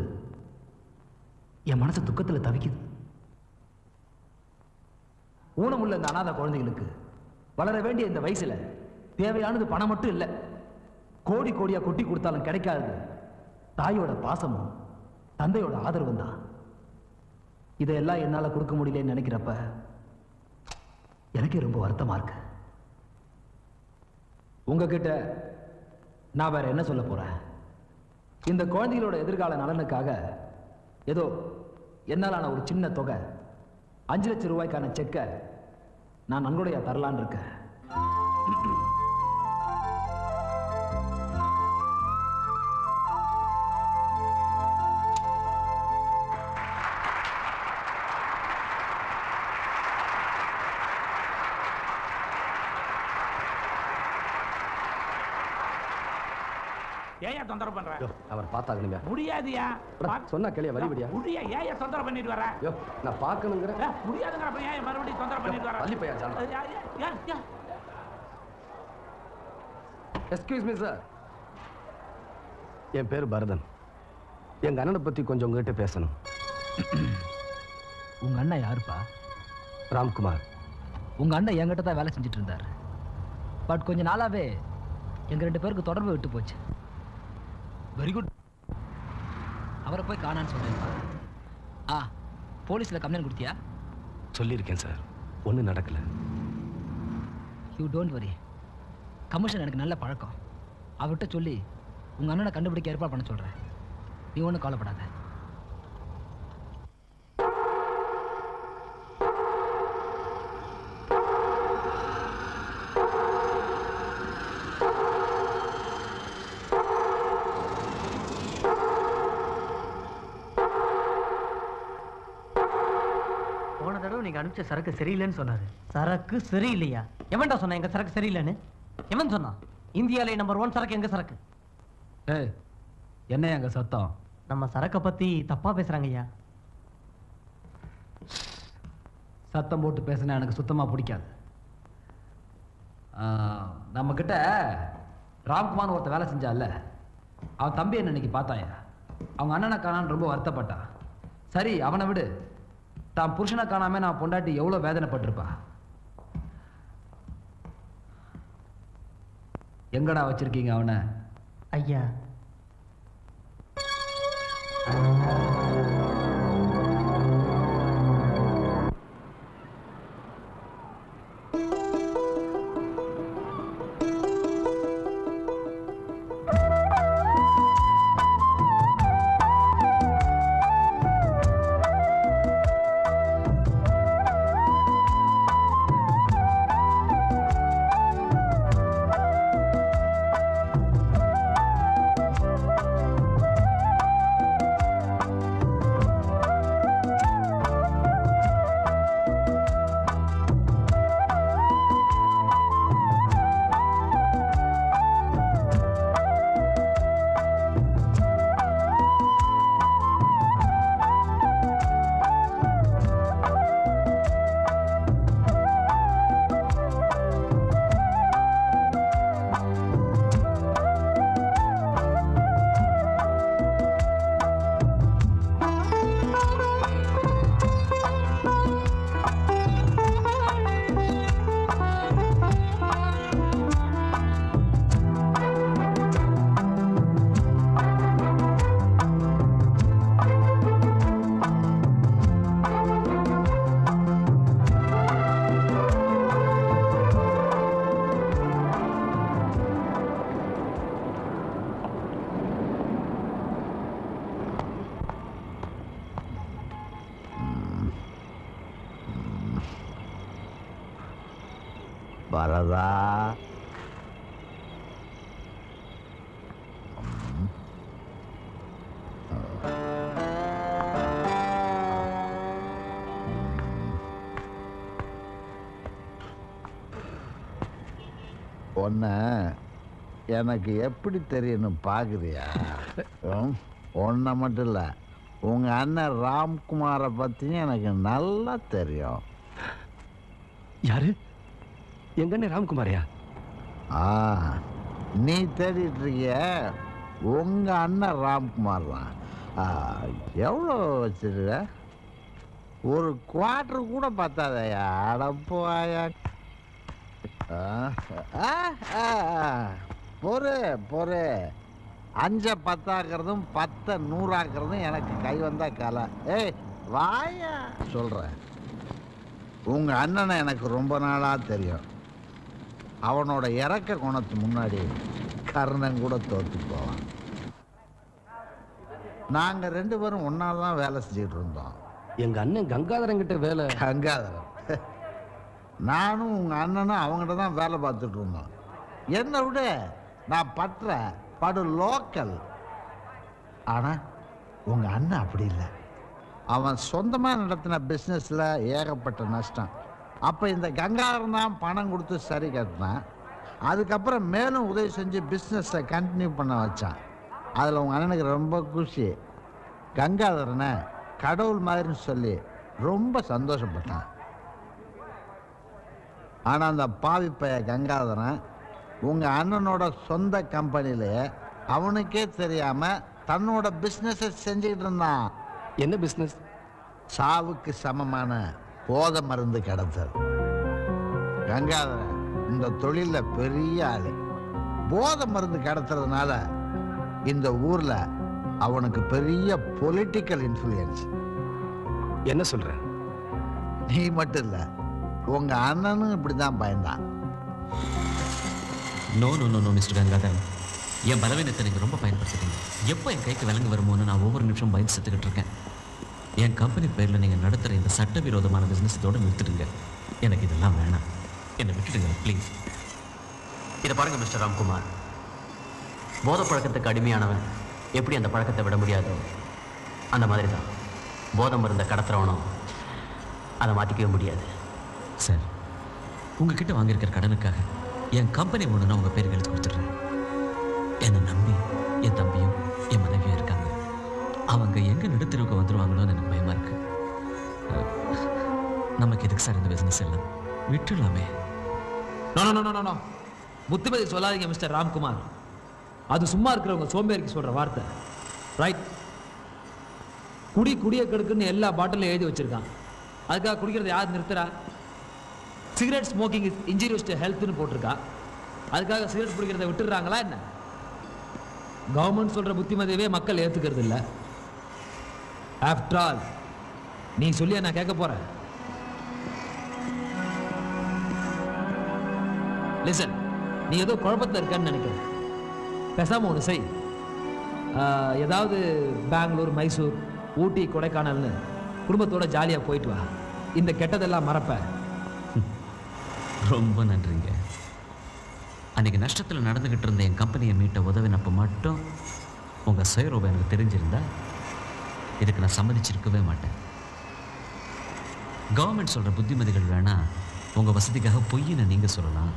என் மனசு துக்கத்தில் தவிக்குது. ஊனமுள்ள இந்த அனாதை குழந்தைகளுக்கு வளர வேண்டிய இந்த வயசுல தேவையானது பணம் மட்டும் இல்லை. கோடி கோடியாக கொட்டி கொடுத்தாலும் கிடைக்காது தாயோட பாசமும் தந்தையோட ஆதரவு தான். இதையெல்லாம் என்னால் கொடுக்க முடியலன்னு நினைக்கிறப்ப எனக்கே ரொம்ப வருத்தமா இருக்கு. உங்ககிட்ட நான் வேற என்ன சொல்ல போறேன்? இந்த குழந்தைகளோட எதிர்கால நலனுக்காக ஏதோ என்னாலான ஒரு சின்ன தொகை அஞ்சு லட்சம் ரூபாய்க்கான செக்கை நான் நன்கொடையா தரலான்னு இருக்கேன். அவர் பார்த்தாகணுங்க முடியாதியா சொன்னா கேளியா வழிபடியா முடியா ஏயா தொந்தரவு பண்ணிட்டு வர நான் பார்க்கணுங்கிற. முடியாதுங்கிற அப்புறம் ஏன் மறுபடியும் தொந்தரவு பண்ணிட்டு வர தள்ளி போயா, ஜாலா. Yeah, yeah, yeah, yeah. Excuse me sir என் பேர் பரதன். எங்க அண்ணனை பத்தி கொஞ்சம் உங்ககிட்ட பேசணும். உங்க அண்ணன் யாருப்பா? ராம்குமார். உங்க அண்ணன் என்கிட்ட தான் வேலை செஞ்சுட்டு இருந்தார். பட் கொஞ்ச நாளாவே எங்க ரெண்டு பேருக்கு தொடர்பு விட்டு போச்சு. வெரி குட் அவரை போய் காணான்னு சொல்றேன் ஆ போலீஸ்ல கம்ப்ளைண்ட் கொடுத்தியா? சொல்லியிருக்கேன் சார். ஒன்றும் நடக்கல. யூ டோன்ட் வரி கமிஷன் எனக்கு நல்ல பழக்கம். அவர்கிட்ட சொல்லி உங்க அண்ணனை கண்டுபிடிக்க ஏற்பாடு பண்ண சொல்றேன். நீ ஒன்றும் கவலைப்படாத. அனுப்பிச்ச சரக்கு சரியில்லைன்னு சொன்னாரு. சரக்கு சரியில்லையா? எவன்டா சொன்னா எங்க சரக்கு சரியில்லைன்னு? எவன் சொன்னான்? இந்தியாலே நம்பர் ஒன் சரக்கு எங்க சரக்கு? ஏய் என்ன எங்க சத்தம்? நம்ம சரக்கை பத்தி தப்பா பேசுறாங்க ஐயா. சத்தம் போட்டு பேசினா எனக்கு சுத்தமாக பிடிக்காது. நம்ம கிட்ட ராம்குமார் ஒருத்தன் வேலை செஞ்சான்ல. அவன் தம்பி என்ன இன்னைக்கு பார்த்தாயா? அவங்க அண்ணனை காணான்னு ரொம்ப வருத்தப்பட்டான். சரி அவனை விடு. தான் புருஷனை காணாம நான் பொண்டாட்டி எவ்வளோ வேதனைப்பட்டிருப்பா? எங்கடா வச்சிருக்கீங்க அவனை? ஐயா. எனக்கு எப்படி தெரியணும் பார்க்குறியா உன்னை மட்டும் இல்லை உங்கள் அண்ணன் ராம்குமாரை பற்றியும் எனக்கு நல்லா தெரியும். யாரு? எங்க அண்ணன் ராம்குமாரியா? ஆ நீ தேடிட்டு இருக்கிய உங்க அண்ணன் ராம்குமார் தான் எவ்வளோ வச்சிருக்க? ஒரு குவார்டர் கூட பத்தாதயா அடப்போயா ஆ, ஆ, ஆ. பொறு பொறு. அஞ்ச பத்தாக்குறதும் பத்தை நூறாக்குறதும் எனக்கு கை வந்தா கலை. ஏய் வாயா. சொல்கிறேன் உங்க அண்ணனை எனக்கு ரொம்ப நாளா தெரியும். அவனோட இறக்க குணத்து முன்னாடி கர்ணன் கூட தோத்து போவான். நாங்க ரெண்டு பேரும் ஒன்னா தான் வேலை செஞ்சுட்டு இருந்தோம். எங்க அண்ணன் கங்காதரன் கிட்ட வேலை. கங்காதரன். நானும் உங்க அண்ணனும் அவங்ககிட்ட தான் வேலை பார்த்துட்டு இருந்தோம். என்னை விட. நான் பற்ற படு லோக்கல். ஆனால் உங்கள் அண்ணன் அப்படி இல்லை. அவன் சொந்தமாக நடத்தின பிஸ்னஸில் ஏகப்பட்ட நஷ்டம். அப்போ இந்த கங்காதரன் தான் பணம் கொடுத்து சரி கட்டினான். அதுக்கப்புறம் மேலும் உதவி செஞ்சு பிஸ்னஸை கண்டினியூ பண்ண வச்சான். அதில் உங்கள் அண்ணனுக்கு ரொம்ப குஷி. கங்காதரனை கடவுள் மாதிரின்னு சொல்லி ரொம்ப சந்தோஷப்பட்டான். ஆனால் அந்த பாவி பைய கங்காதரன் உங்கள் அண்ணனோட சொந்த கம்பெனியிலே அவனுக்கே தெரியாமல் தன்னோட பிஸ்னஸை செஞ்சுக்கிட்டு இருந்தான். என்ன பிஸ்னஸ் சாவுக்கு சமமான போதை மருந்து கடத்தல். கங்காதரன் இந்த தொழில்ல பெரிய ஆளு. போதை மருந்து கடத்துறதுனால இந்த ஊர்ல அவனுக்கு பெரிய பொலிட்டிக்கல் இன்ஃப்ளூயன்ஸ் என்ன சொல்ற? நீ மட்டும் இல்ல உங்க அண்ணனும் இப்படிதான் பயந்தான். No no no no mister Gangadharan என் பலவீனத்தை நீங்கள் ரொம்ப பயன்படுத்துறீங்க எப்போ என் கைக்கு விலங்கு வருமோன்னு நான் ஒவ்வொரு நிமிஷம் பயந்து செத்துக்கிட்டு இருக்கேன். என் கம்பெனி பேரில் நீங்கள் நடத்துகிற இந்த சட்டவிரோதமான பிஸ்னஸ் இதோட நிறுத்திடுங்க. எனக்கு இதெல்லாம் வேணாம். என்னை விட்டுடுங்க ப்ளீஸ் இதை பாருங்கள் மிஸ்டர் ராம்குமார் போதை பழக்கத்துக்கு அடிமையானவன் எப்படி அந்த பழக்கத்தை விட முடியாதோ அந்த மாதிரி தான் போதை மருந்தை கடத்துறவனும் அதை மாற்றிக்கவே முடியாது. சார் உங்ககிட்ட வாங்கியிருக்கிற கடனுக்காக என் கம்பெனி ஒன்று நான் உங்கள் பேர்களுக்கு கொடுத்துட்றேன். என்னை நம்பி என் தம்பியும் என் மனைவியும் இருக்காங்க. அவங்க எங்கே நடுத்தருவுக்கு வந்துருவாங்களோன்னு எனக்கு பயமாக இருக்கு. நமக்கு எதுக்கு சார் இந்த பிசினஸ் எல்லாம்? விட்டுடலாமே. நோ புத்திமதி சொல்லாதீங்க மிஸ்டர் ராம்குமார். அது சும்மா இருக்கிறவங்க சோம்பேறிக்கு சொல்கிற வார்த்தை. ரைட் குடி குடிய கெடுக்குன்னு எல்லா பாட்டிலும் எழுதி வச்சிருக்கான். அதுக்காக குடிக்கிறத யார் நிறுத்துறா? Cigarette smoking is injurious to ஹெல்த்னு போட்டிருக்கா. அதுக்காக சிகரெட் பிடிக்கிறத விட்டுடுறாங்களா என்ன? கவர்மெண்ட் சொல்கிற புத்திமதியவே மக்கள் ஏத்துக்கிறது இல்லை. ஆஃப்டர் ஆல் நீ சொல்லியா நான் கேட்க போகிறேன் லிசன் நீ ஏதோ குழப்பத்தில் இருக்கன்னு நினைக்கிறேன். பேசாமல் ஒன்று செய். ஏதாவது பெங்களூர் மைசூர் ஊட்டி கொடைக்கானல்னு குடும்பத்தோட ஜாலியாக போயிட்டு வா. இந்த கெட்டதெல்லாம் மறப்பேன் ரொம்ப நன்றிங்க. அன்றைக்கி நஷ்டத்தில் நடந்துக்கிட்டு இருந்த என் கம்பெனியை மீட்ட உதவினப்போ மட்டும் உங்கள் சுயரூபம் எனக்கு தெரிஞ்சிருந்தா இதுக்கு நான் சம்மதிச்சிருக்கவே மாட்டேன். கவர்மெண்ட் சொல்கிற புத்திமதிகள் வேணால் உங்கள் வசதிக்காக பொய்ன்னு நீங்கள் சொல்லலாம்.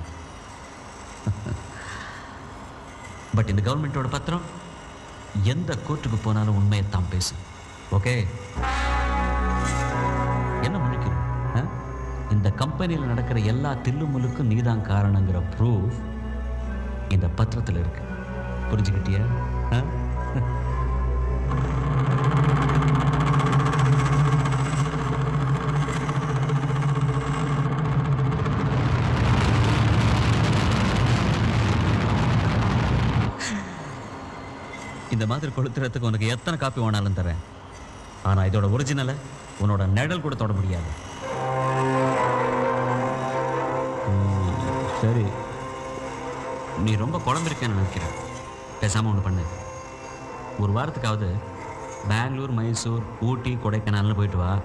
பட் இந்த கவர்மெண்ட்டோட பத்திரம் எந்த கோர்ட்டுக்கு போனாலும் உண்மையை தான் பேசும். ஓகே? இந்த கம்பெனியில் நடக்கிற எல்லா தில்லுமுலுக்கும் நீதான் காரணங்கிற ப்ரூஃப் இந்த பத்திரத்தில் இருக்கு. புரிஞ்சுக்கிட்டியா? ஆ? இந்த மாதிரி கொளுத்துறதுக்கு உனக்கு எத்தனை காப்பி வேணாலும் தரேன். ஆனால் இதோட ஒரிஜினலை உன்னோட நிழல் கூட தொட முடியாது. சரி. நீ ரொம்ப குழம்பிருக்கேன்னு நினைக்கிறேன். பேசாம ஒன்று பண்ணு. ஒரு வாரத்துக்காவது பெங்களூர் மைசூர் ஊட்டி கொடைக்கானல்னு போயிட்டு வா.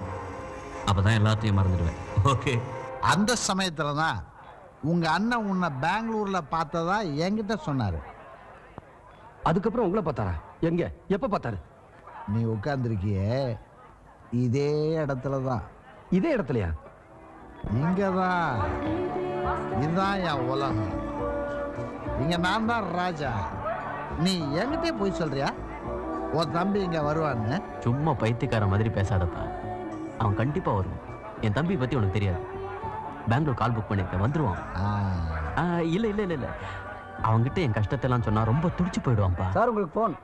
அப்பதான் எல்லாத்தையும் மறந்துடுவேன். ஓகே. அந்த சமயத்துல தான் உங்க அண்ணன் உன்னை பெங்களூர்ல பார்த்ததா என்கிட்ட சொன்னாரு. அதுக்கப்புறம் உங்களை பார்த்தாரா? எங்க? எப்ப பார்த்தாரு? நீ உட்கார்ந்துருக்கியே. இதே இடத்துல தான் இதே இடத்துலயா? இங்க தான் இதுதான் என் உலகம். இங்க நான் தான் ராஜா. நீ என்கிட்டயே போய் சொல்றியா? உன் தம்பி இங்க வருவான்னு? சும்மா பைத்தியக்கார மாதிரி பேசாதப்பா. அவன் கண்டிப்பா வருவான். என் தம்பி பத்தி உனக்கு தெரியாது. பெங்களூர் கால் புக் பண்ணிருக்கேன் வந்துருவான். ஆ, இல்ல இல்ல இல்ல இல்ல. அவன்கிட்ட என் கஷ்டத்தெல்லாம் சொன்னா ரொம்ப துடிச்சு போயிடுவான்ப்பா சார் உங்களுக்கு ஃபோன்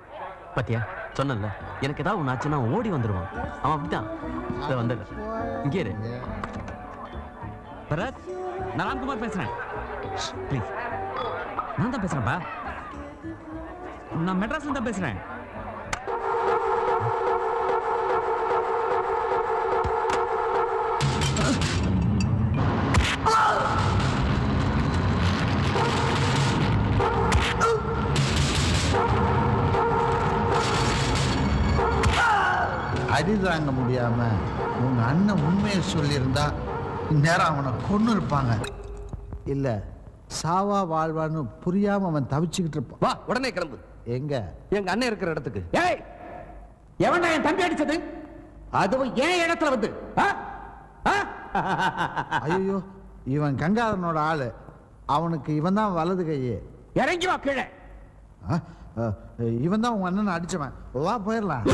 பாத்தியா? சொன்னல எனக்கு ஏதாவது ஒன்று ஆச்சுன்னா ஓடி வந்துருவான். அவன் அப்படிதான் வந்துடுறேன். இங்கே இரு. பரத் நான் ராம்குமார் பேசுகிறேன் ப்ளீஸ் நான் தான் பேசுகிறேன்ப்பா நான் மெட்ராஸ்ல தான் பேசுகிறேன் அடி தாங்க முடியாம உங்க அண்ணன் உண்மையை சொல்லியிருந்தா இந்நேரம் அவனை கொன்னு இருப்பாங்க இல்ல சாவா வாழ்வான்னு புரியாம அவன் தவிச்சுக்கிட்டு இருப்பான். வா உடனே கிளம்பு. எங்க? எங்க அண்ணன் இருக்கிற இடத்துக்கு. ஏய் எவன்டா என் தம்பி அடிச்சது? அதுவும் ஏன் இடத்துல வந்து? ஆ? ஆ? ஐயோ இவன் கங்காதரனோட ஆளு. அவனுக்கு இவன் தான் வலது கையே. இறங்கி வா கீழே. இவன் தான் உங்க அண்ணனை அடிச்சவன். வா போயிடலாம்.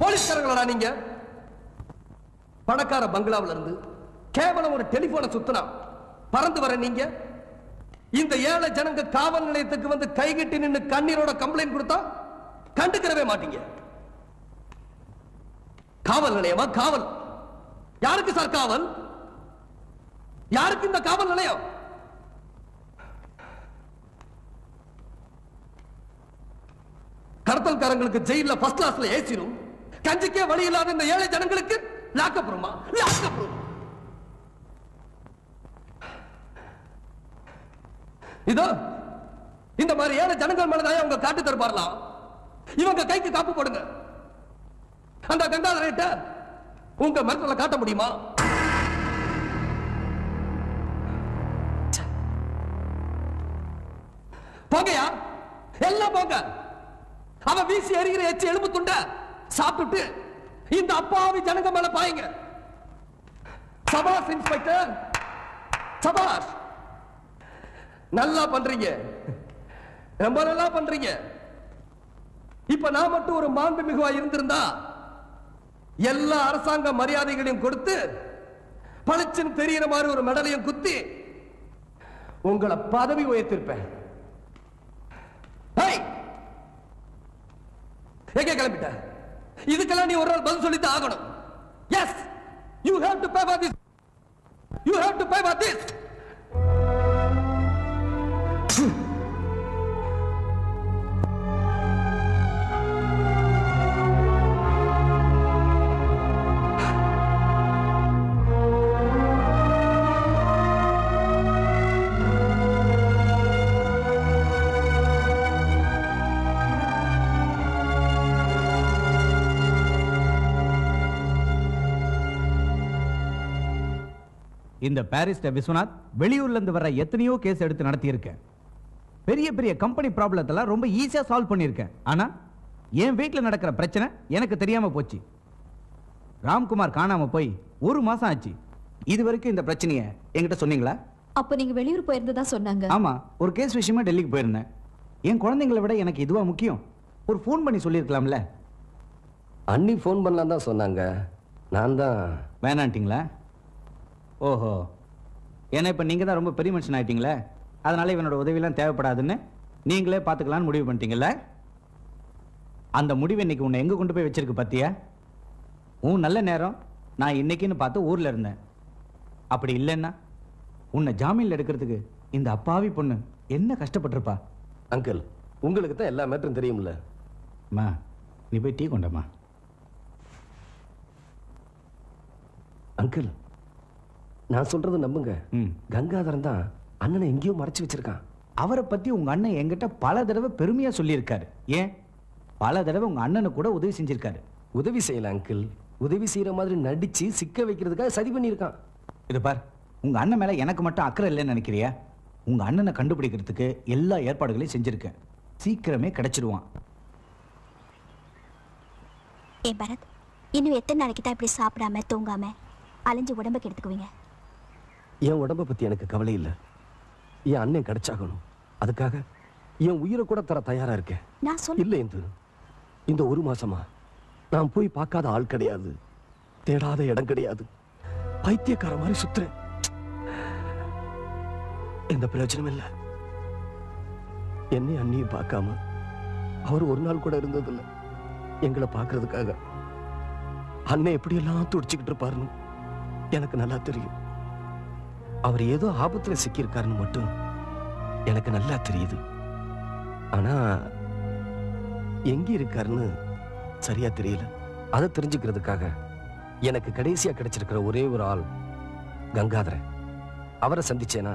போலீஸ்காரங்களா நீங்க? பணக்கார பங்களாவுல இருந்து கேவலம் ஒரு டெலிபோனை சுத்தினா பறந்து வர நீங்க? இந்த ஏழை ஜனங்க காவல் நிலையத்துக்கு வந்து கைகட்டி நின்னு கண்ணீரோட கம்ப்ளைண்ட் கொடுத்தா கண்டுக்கிறவே மாட்டீங்க. காவல் நிலையமா? காவல். யாருக்கு சார் காவல்? யாருக்கு இந்த காவல் நிலையம்? கடத்தல்காரங்களுக்கு ஜெயில ஃபர்ஸ்ட் கிளாஸ்ல ஏசிடும் கஞ்சிக்கே வழி இல்லாத இந்த ஏழை ஜனங்களுக்கு லாக்கப் ரூமா லாக்கப் இதோ இந்த மாதிரி ஏழை ஜனங்கள் மேலதான் அவங்க காட்டு தருப்பாரலாம் இவங்க கைக்கு காப்பு போடுங்க. அந்த கங்காதரேட்ட உங்க மரத்துல காட்ட முடியுமா? போங்கயா எல்லாம் போங்க. அவன் வீசி எறிகிற எச்சு எலும்பு துண்ட சாப்பிட்டுட்டு இந்த அப்பாவி ஜனங்க மேல பாயுங்க. சபாஷ் இன்ஸ்பெக்டர் சபாஷ். நல்லா பண்றீங்க. ரொம்ப நல்லா பண்றீங்க. இப்ப நான் மட்டும் ஒரு மாண்பு மிகுவா இருந்திருந்தா எல்லா அரசாங்க மரியாதைகளையும் கொடுத்து பளிச்சுன்னு தெரியற மாதிரி ஒரு மெடலையும் குத்தி உங்களை பதவி உயர்த்திருப்பேன். எங்க கிளம்பிட்ட? இதுக்கெல்லாம் நீ ஒரு நாள் பதில் சொல்லித்தான் ஆகணும். Yes you have to pay for this you have to pay for this இந்த பாரிஸ்டர் விஸ்வநாத் வெளியூர்ல இருந்து வர எத்தனையோ கேஸ் எடுத்து நடத்தியிருக்கேன். பெரிய பெரிய கம்பெனி ப்ராப்ளத்தெல்லாம் ரொம்ப ஈஸியா சால்வ் பண்ணியிருக்கேன். ஆனா என் வீட்டில் நடக்கிற பிரச்சனை எனக்கு தெரியாம போச்சு. ராம்குமார் காணாம போய் ஒரு மாசம் ஆச்சு. இது வரைக்கும் இந்த பிரச்சனையை என்கிட்ட சொன்னீங்களா? அப்ப நீங்க வெளியூர் போயிருந்ததா சொன்னாங்க? ஆமா ஒரு கேஸ் விஷயமா டெல்லிக்கு போயிருந்தேன். என் குழந்தைங்களை விட எனக்கு இதுவா முக்கியம். ஒரு ஃபோன் பண்ணி சொல்லியிருக்கலாம்ல. அண்ணி ஃபோன் பண்ணலாம் தான் சொன்னாங்க. நான் தான் வேணான்ட்டிங்களா? ஓஹோ. ஏன்னா இப்போ நீங்கள் தான் ரொம்ப பெரிய மனுஷன் ஆயிட்டீங்களே அதனால இவனோட உதவியெல்லாம் தேவைப்படாதுன்னு நீங்களே பார்த்துக்கலான்னு முடிவு பண்ணிட்டீங்கல்ல? அந்த முடிவு இன்னைக்கு உன்னை எங்கே கொண்டு போய் வச்சிருக்கு பார்த்தியா உன் நல்ல நேரம் நான் இன்னைக்குன்னு பார்த்து ஊரில் இருந்தேன். அப்படி இல்லைன்னா உன்னை ஜாமீனில் எடுக்கிறதுக்கு இந்த அப்பாவி பொண்ணு என்ன கஷ்டப்பட்டிருப்பா? அங்கிள் உங்களுக்கு தான் எல்லா மேட்டரும் தெரியும்ல. அம்மா நீ போய் டீ கொண்டம்மா அங்கிள் நான் சொல்றது நம்புங்க. கங்காதரன் தான் அண்ணனை எங்கேயோ மறைச்சு வச்சிருக்கான். அவரை பத்தி உங்க அண்ணன் என்கிட்ட பல தடவை பெருமையா சொல்லியிருக்காரு. ஏன்? பல தடவை உங்க அண்ணனுக்கு கூட உதவி செஞ்சிருக்காரு. உதவி செய்யல அங்கிள். உதவி செய்யற மாதிரி நடிச்சு சிக்க வைக்கிறதுக்காக சதி பண்ணியிருக்கான். இது பார். உங்க அண்ணன் மேல எனக்கு மட்டும் அக்கறை இல்லைன்னு நினைக்கிறியா? உங்க அண்ணனை கண்டுபிடிக்கிறதுக்கு எல்லா ஏற்பாடுகளையும் செஞ்சிருக்கேன். சீக்கிரமே கிடைச்சிடுவான் ஏ பரத். இன்னும் எத்தனை நாளைக்கு தான் இப்படி சாப்பிடாம தூங்காம அலைஞ்சு உடம்ப கெடுத்துக்குவீங்க? என் உடம்ப பத்தி எனக்கு கவலை இல்லை. என் அண்ணன் கிடைச்சாகணும். அதுக்காக என் உயிரை கூட தர தயாரா இருக்கேன். நான் சொல்ல இல்லை இந்து இந்த ஒரு மாசமா நான் போய் பார்க்காத ஆள் கிடையாது. தேடாத இடம் கிடையாது. பைத்தியக்கார மாதிரி சுத்துறேன். எந்த பிரயோஜனம் இல்லை. என்னை அண்ணியும் பார்க்காம அவர் ஒரு நாள் கூட இருந்ததில்லை. எங்களை பார்க்கறதுக்காக. அண்ணன் எப்படியெல்லாம் துடிச்சுக்கிட்டு இருப்பாருன்னு எனக்கு நல்லா தெரியும். அவர் ஏதோ ஆபத்துல சிக்கியிருக்காருன்னு மட்டும் எனக்கு நல்லா தெரியுது. ஆனா எங்க இருக்காருன்னு சரியா தெரியல. அதை தெரிஞ்சுக்கிறதுக்காக எனக்கு கடைசியா கிடைச்சிருக்கிற ஒரே ஒரு ஆள் கங்காதரன். அவரை சந்திச்சேனா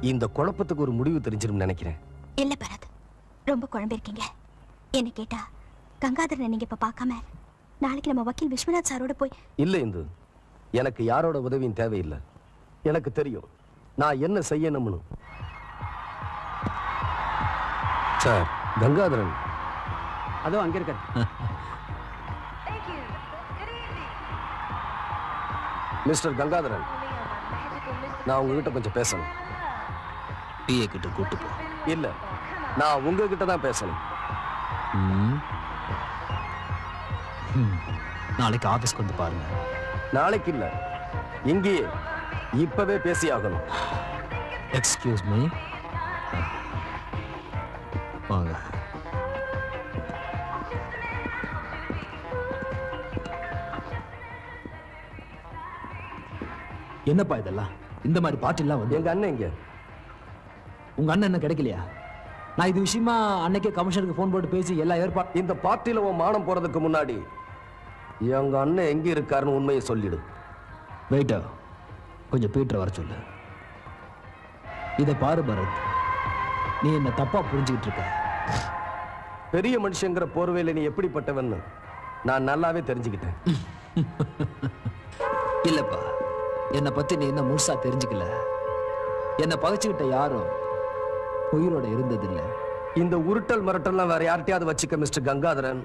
இந்த குழப்பத்துக்கு ஒரு முடிவு தெரிஞ்சிரும் நினைக்கிறேன். இல்ல பரத் ரொம்ப குழம்பிருக்கீங்க என்ன கேட்டா கங்காதரனை நீங்க இப்ப பார்க்காம நாளைக்கு நம்ம வக்கீல் விஸ்வநாத் சாரோட போய் இல்ல இந்து எனக்கு யாரோட உதவியும் தேவையில்லை. எனக்கு தெரியும். நான் என்ன செய்யணும்னு. சார் கங்காதரன். அதோ அங்க இருக்க மிஸ்டர் கங்காதரன் நான் உங்ககிட்ட கொஞ்சம் பேசணும். பிஏ கிட்ட கூட்டு போ இல்ல நான் உங்ககிட்ட தான் பேசணும். நாளைக்கு ஆபீஸ்க்கு வந்து பாருங்க. நாளைக்கு இல்ல இங்கேயே. இப்பவே பேசி ஆகணும் எக்ஸ்கியூஸ் மீ வாங்க. என்னப்பா இதெல்லாம்? இந்த மாதிரி பாட்டிலாம் வந்து எங்க அண்ணன் இங்க உங்க அண்ணன் என்ன கிடைக்கலையா? நான் இது விஷயமா அன்னைக்கே கமிஷனருக்கு ஃபோன் போட்டு பேசி எல்லா ஏற்பாடு இந்த பார்ட்டியில உன் மானம் போறதுக்கு முன்னாடி எங்க அண்ணன் எங்க இருக்காருன்னு உண்மையை சொல்லிடு. வெயிட்டா கொஞ்சம் பீட்டர் வர சொல்லு. இதை பாரு பரத். நீ என்ன தப்பா புரிஞ்சுக்கிட்டு இருக்க. பெரிய மனுஷங்கிற போர்வையில நீ எப்படிப்பட்டவன்னு நான் நல்லாவே தெரிஞ்சுக்கிட்டேன். இல்லப்பா என்னை பத்தி நீ என்ன முழுசா தெரிஞ்சுக்கல. என்னை பகைச்சுக்கிட்ட யாரும் உயிரோட இருந்ததில்லை. இந்த உருட்டல் மிரட்டல்லாம் வேற யார்கிட்டயாவது வச்சுக்க மிஸ்டர் கங்காதரன்.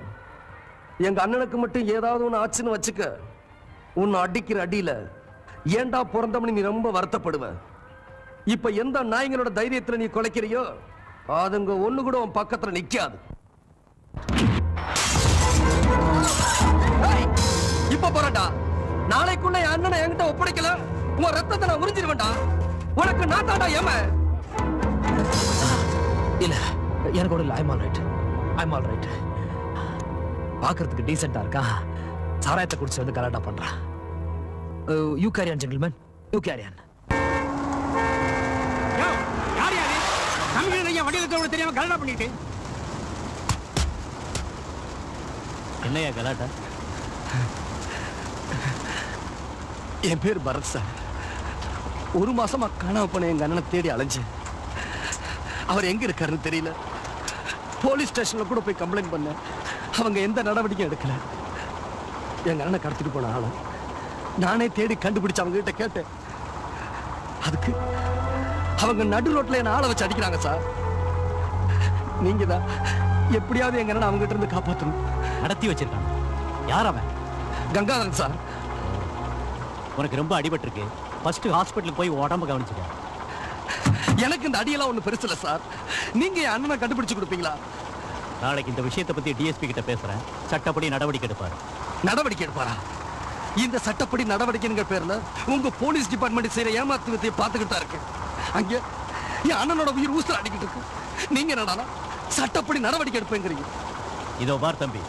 எங்க அண்ணனுக்கு மட்டும் ஏதாவது ஒன்று ஆச்சுன்னு வச்சுக்க. உன்னை அடிக்கிற அடியில ஏன்டா பிறந்தவனு நீ ரொம்ப வருத்தப்படுவ? இப்ப எந்த நாய்களோட தைரியத்துல நீ குலைக்கிறியோ அதுங்க ஒண்ணு கூட உன் பக்கத்துல நிக்காது. இப்ப போறடா நாளைக்குள்ள என் அண்ணனை என்கிட்ட ஒப்படைக்கல. உன் ரத்தத்தை நான் உறிஞ்சிருவேன்டா உனக்கு நான் தாண்டா ஏம. இல்ல எனக்கு ஒரு I'm all right I'm all right பார்க்கறதுக்கு டீசெண்டா இருக்கா? சாராயத்தை குடிச்சு வந்து கலாட்டா பண்றான் you carry on gentleman you carry on வடிவத்தோட தெரியாம கலடா பண்ணிட்டு என்னையா கலாட்டா? என் பேர் பரத் சார். ஒரு மாசமா காணாம போன எங்க அண்ணனை தேடி அலைஞ்சேன். அவர் எங்க இருக்காருன்னு தெரியல. போலீஸ் ஸ்டேஷன்ல கூட போய் கம்ப்ளைண்ட் பண்ணேன். அவங்க எந்த நடவடிக்கையும் எடுக்கல. எங்க அண்ணனை கடத்திட்டு போன ஆளு. நானே தேடி கண்டுபிடிச்சு அவங்க கிட்ட கேட்டேன். அதுக்கு அவங்க நடு ரோட்ல என்ன ஆளை வச்சு அடிக்கிறாங்க சார். நீங்க தான் எப்படியாவது எங்க அண்ணனை அவங்க கிட்ட இருந்து காப்பாத்தணும். நடத்தி வச்சிருக்காங்க. யார் அவன்? கங்காதரன் சார். உனக்கு ரொம்ப அடிபட்டிருக்கு. ஃபர்ஸ்ட் ஹாஸ்பிட்டலுக்கு போய் உடம்ப கவனிச்சுக்க. எனக்கு இந்த அடியெல்லாம் ஒண்ணு பெருசு இல்ல சார். நீங்க என் அண்ணனை கண்டுபிடிச்சு கொடுப்பீங்களா? நாளைக்கு இந்த விஷயத்தை பத்தி டிஎஸ்பி கிட்ட பேசுறேன். சட்டப்படி நடவடிக்கை எடுப்பாரு. நடவடிக்கை எடுப்பாரா? இந்த சட்டப்படி நடவடிக்கைங்கிற பேர்ல உங்க போலீஸ் டிபார்ட்மெண்ட் செய்யற ஏமாத்து வித்தையை பார்த்துக்கிட்டு தான் இருக்கு அங்க என் அண்ணனோட உயிர் ஊசல் அடிக்கிட்டு இருக்கு. நீங்க என்னடா சட்டப்படி நடவடிக்கை எடுப்பேங்கிறீங்க. இதோ பார் தம்பி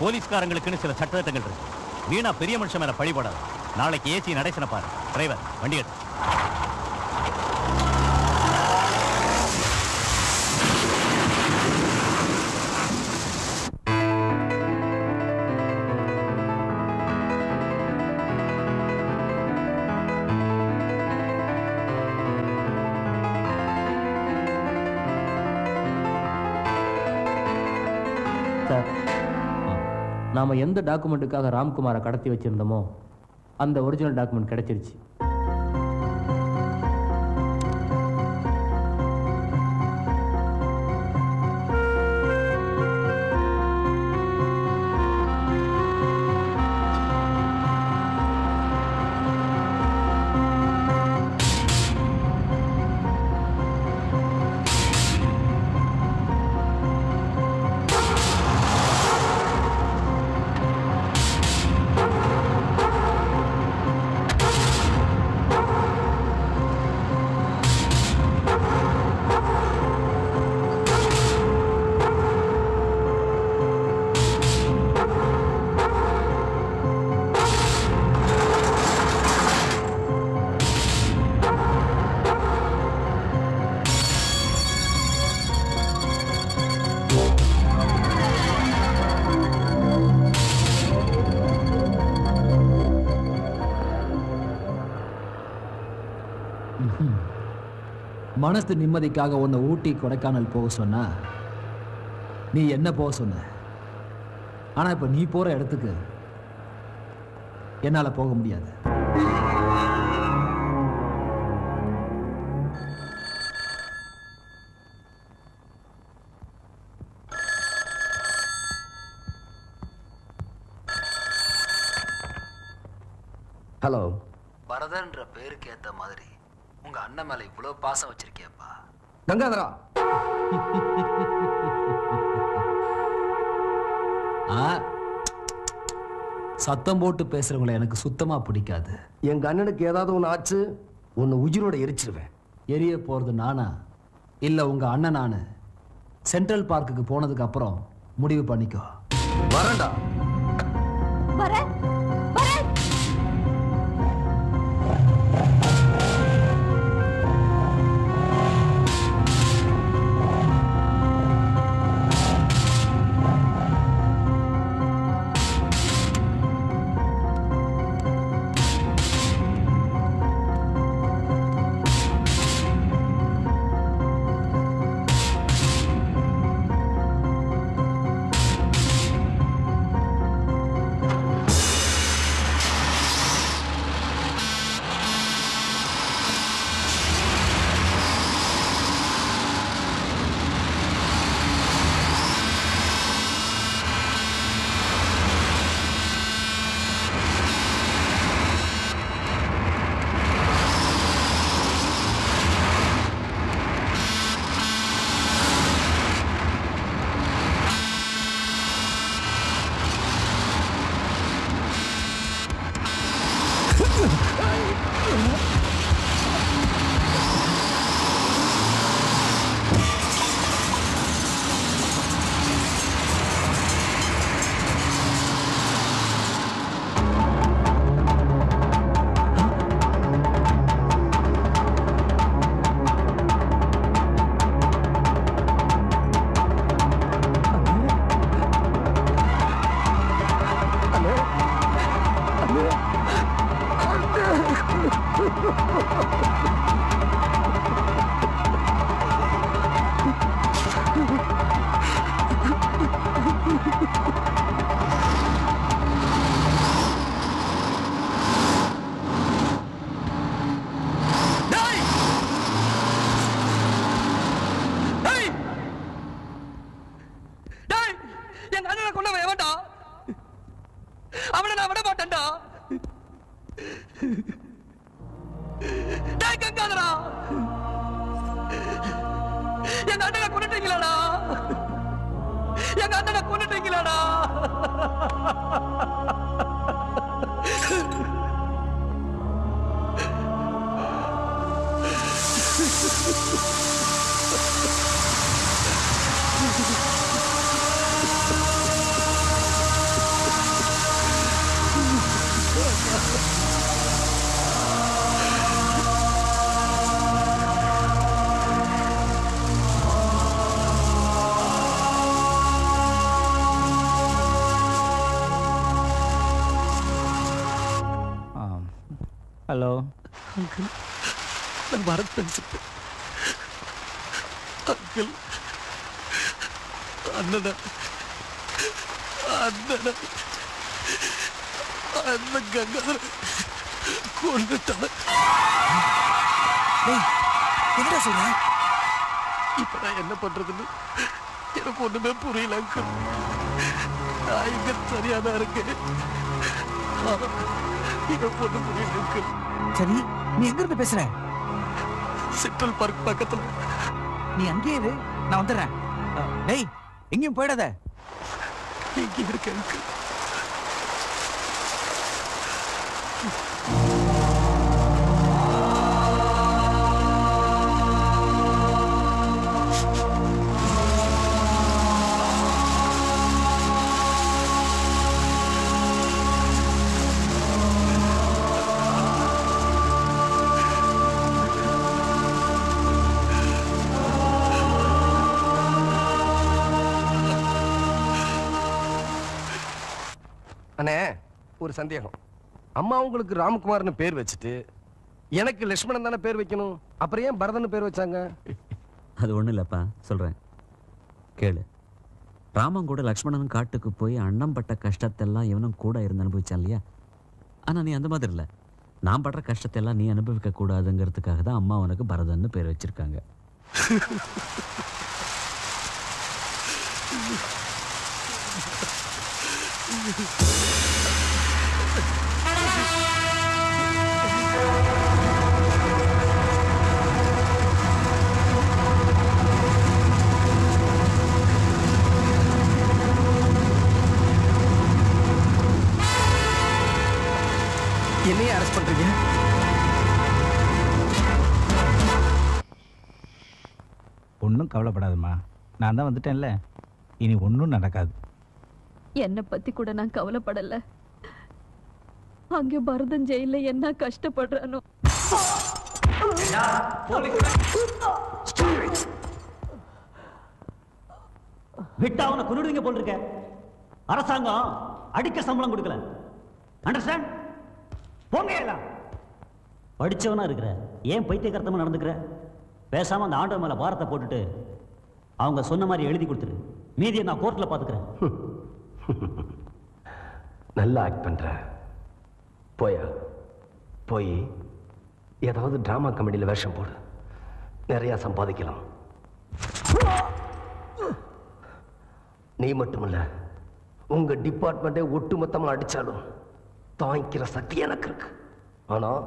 போலீஸ்காரங்களுக்குன்னு சில சட்டத்திட்டங்கள் இருக்கு. வீணா பெரிய மனுஷன் மேல பழிபடாது நாளைக்கு ஏசி நடேசனை பாரு. டிரைவர் வண்டி எடுத்து. நாம் எந்த டாக்குமெண்ட்டுக்காக ராம்குமாரை கடத்தி வச்சுருந்தோமோ அந்த ஒரிஜினல் டாக்குமெண்ட் கிடச்சிருச்சு. மனசு நிம்மதிக்காக உன்னை ஊட்டி கொடைக்கானல் போக சொன்னா நீ என்ன போக சொன்ன? ஆனா இப்போ நீ போற இடத்துக்கு என்னால போக முடியாது. கங்காதரா. ஆ சத்தம் போட்டு பேசுறவங்கள எனக்கு சுத்தமா பிடிக்காது. எங்க அண்ணனுக்கு ஏதாவது ஒன்று ஆச்சு உன்னை உயிரோட எரிச்சிருவேன். எரிய போறது நானா? இல்ல உங்க அண்ணன் நானு? சென்ட்ரல் பார்க்குக்கு போனதுக்கு அப்புறம் முடிவு பண்ணிக்கோ. வரண்டா வரேன். கங்காதர கொண்டுட்டான் என்னடா சொல்ற இப்ப நான் என்ன பண்றதுன்னு எனக்கு ஒண்ணுமே புரியல நான் இங்க சரியா தான் இருக்கேன் எனக்கு புரியல சரி நீ எங்க இருந்து பேசுற சென்ட்ரல் பார்க் பக்கத்துல நீ அங்கேயே இரு நான் வந்துடுறேன் டேய் எங்கேயும் போயிடாத இங்கே இருக்கேன் ஒரு சந்தேகம். அம்மா உங்களுக்கு ராமகுமார்னு பேர் வச்சுட்டு எனக்கு லட்சுமணன் தானே பேர் வைக்கணும்? அப்புறம் ஏன் பரதன் பேர் வச்சாங்க? அது ஒன்றும் இல்லைப்பா சொல்கிறேன் கேளு. ராமன் கூட லக்ஷ்மணன் காட்டுக்கு போய் அண்ணன் பட்ட கஷ்டத்தெல்லாம் இவனும் கூட இருந்து அனுபவிச்சான் இல்லையா? ஆனால் நீ அந்த மாதிரி இல்லை. நான் படுற கஷ்டத்தை எல்லாம் நீ அனுபவிக்க கூடாதுங்கிறதுக்காக தான் அம்மா உனக்கு பரதன்னு பேர் வச்சிருக்காங்க. என்னையே அரெஸ்ட் பண்றீங்க? ஒன்றும் கவலைப்படாதம்மா. நான் தான் வந்துட்டேன்ல. இனி ஒன்றும் நடக்காது. என்னை பத்தி கூட நான் கவலைப்படல. அங்க பரதன் ஜெயில என்ன கஷ்டப்படுறானோ. விட்டா அவனை கொண்டுடுவீங்க போல் இருக்க அரசாங்கம் அடிக்க சம்பளம் கொடுக்கல. அண்டர்ஸ்டாண்ட் போங்க எல்லாம் படிச்சவனா இருக்கிற ஏன் பைத்தியகர்த்தமா நடந்துக்கிற? பேசாம அந்த ஆண்டவன் மேல பாரத்தை போட்டுட்டு அவங்க சொன்ன மாதிரி எழுதி கொடுத்துரு. மீதியை நான் கோர்ட்ல பாத்துக்கிறேன். நல்லா ஆக்ட் பண்ற. போயா? போய் ஏதாவது டிராமா கமெடியில் வேஷம் போடு. நிறையா சம்பாதிக்கலாம். நீ மட்டுமில்ல உங்கள் டிபார்ட்மெண்ட்டே ஒட்டுமொத்தமா அடிச்சாலும் தாங்கிக்கிற சக்தி எனக்கு இருக்கு. ஆனால்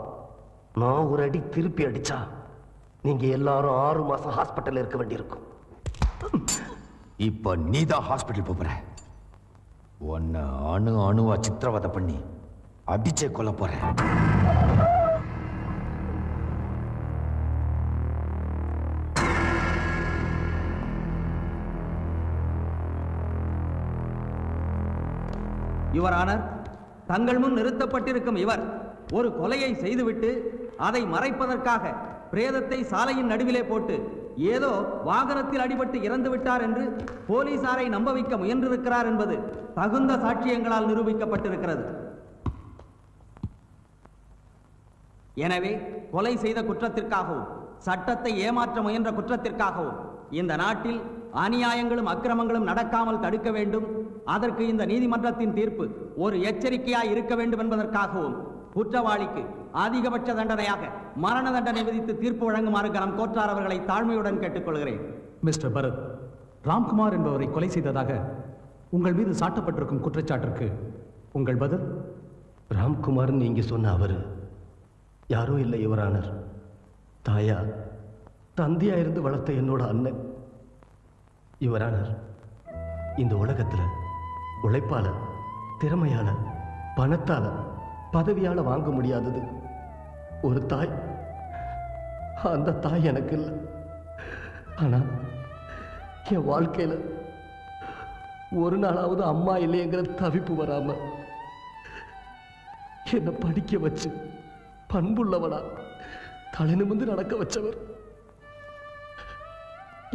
நான் ஒரு அடி திருப்பி அடிச்சா நீங்கள் எல்லாரும் ஆறு மாசம் ஹாஸ்பிட்டல் இருக்க வேண்டியிருக்கும். இப்ப நீ தான் ஹாஸ்பிட்டல் போகிற உன்னை அணு அணுவா சித்திரவதை பண்ணி அடிச்சே கொல்ல போறேன். யுவர் ஆனர் தங்கள் முன் நிறுத்தப்பட்டிருக்கும் இவர் ஒரு கொலையை செய்துவிட்டு அதை மறைப்பதற்காக பிரேதத்தை சாலையின் நடுவிலே போட்டு ஏதோ வாகனத்தில் அடிபட்டு இறந்து விட்டார் என்று போலீசாரை நம்ப வைக்க முயன்றிருக்கிறார் என்பது தகுந்த சாட்சியங்களால் நிரூபிக்கப்பட்டிருக்கிறது. எனவே கொலை செய்த குற்றத்திற்காகவும் சட்டத்தை ஏமாற்ற முயன்ற குற்றத்திற்காகவும் இந்த நாட்டில் அநியாயங்களும் அக்கிரமங்களும் நடக்காமல் தடுக்க வேண்டும். அதற்கு இந்த நீதிமன்றத்தின் தீர்ப்பு ஒரு எச்சரிக்கையாய் இருக்க வேண்டும் என்பதற்காகவும் குற்றவாளிக்கு அதிகபட்ச தண்டனையாக மரண தண்டனை விதித்து தீர்ப்பு வழங்குமாறு கரம் கோற்றார் அவர்களை தாழ்மையுடன் கேட்டுக்கொள்கிறேன். மிஸ்டர் பரத் ராம்குமார் என்பவரை கொலை செய்ததாக உங்கள் மீது சாட்டப்பட்டிருக்கும் குற்றச்சாட்டிற்கு உங்கள் பதில்? ராம்குமார் நீங்க சொன்ன அவரு யாரோ இல்லை யுவரானர் தாயா தந்தையா இருந்து வளர்த்த என்னோட அண்ணன். யுவரானர் இந்த உலகத்துல உழைப்பால திறமையால பணத்தால பதவியால வாங்க முடியாதது. ஒரு தாய் அந்த தாய் எனக்கு இல்லை. ஆனா என் வாழ்க்கையில ஒரு நாளாவது அம்மா இல்லைங்கிற தவிப்பு வராம என்னை படிக்க வச்சு பண்புள்ளவனா. தலை நிமிந்து நடக்க வச்சவர்.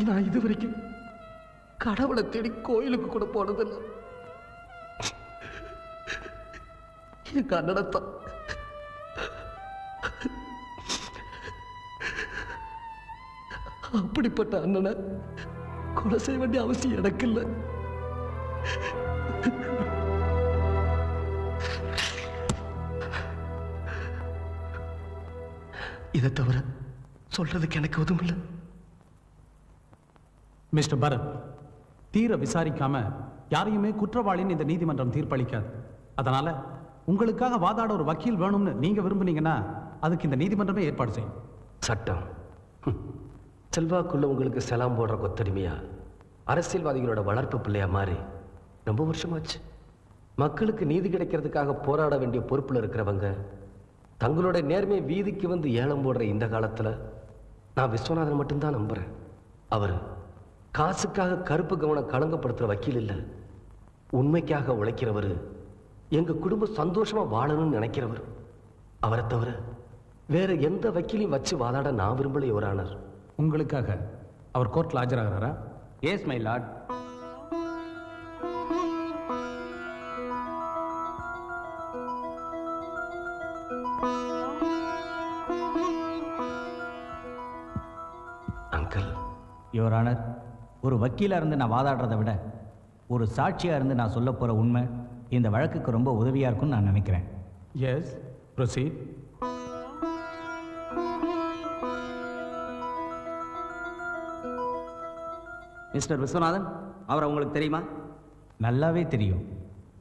நான் இதுவரைக்கும் கடவுளை தேடி கோயிலுக்கு கூட போனதில்லை. என் கன்னடத்தான் அப்படிப்பட்ட அண்ணனை கொலை செய்ய வேண்டிய அவசியம் எனக்கு இல்லை இதை தவிர சொல்றதுக்கு எனக்கு எதுவும் இல்லை. மிஸ்டர் பரத் தீர விசாரிக்காம யாரையுமே குற்றவாளின்னு இந்த நீதிமன்றம் தீர்ப்பளிக்காது. அதனால உங்களுக்காக வாதாட ஒரு வக்கீல் வேணும்னு நீங்க விரும்புனீங்கன்னா அதுக்கு இந்த நீதிமன்றமே ஏற்பாடு செய்யும். சட்டம். செல்வாக்குள்ள உங்களுக்கு செலாம் போடுற கொத்தடிமையா? அரசியல்வாதிகளோட வளர்ப்பு பிள்ளையா மாறி ரொம்ப வருஷமாச்சு. மக்களுக்கு நீதி கிடைக்கிறதுக்காக போராட வேண்டிய பொறுப்புல இருக்கிறவங்க தங்களோட நேர்மை வீதிக்கு வந்து ஏலம் போடுற இந்த காலத்துல நான் விஸ்வநாதன் மட்டும்தான் நம்புறேன். அவர் காசுக்காக கருப்பு கவனம் களங்கப்படுத்துற வக்கீல் இல்லை. உண்மைக்காக உழைக்கிறவர் எங்க குடும்பம் சந்தோஷமா வாழணும்னு நினைக்கிறவர். அவரை தவிர வேற எந்த வக்கீலையும் வச்சு வாதாட நான் விரும்பல யுவரானர் உங்களுக்காக அவர் கோர்ட்ல ஆஜராகிறாரா? Yes my lord your honour ஒரு வக்கீலாக இருந்து நான் வாதாடுறதை விட ஒரு சாட்சியாக இருந்து நான் சொல்ல போகிற உண்மை இந்த வழக்குக்கு ரொம்ப உதவியாக இருக்கும்னு நான் நினைக்கிறேன். எஸ் ப்ரொசீட் மிஸ்டர் விஸ்வநாதன் அவரை உங்களுக்கு தெரியுமா? நல்லாவே தெரியும்.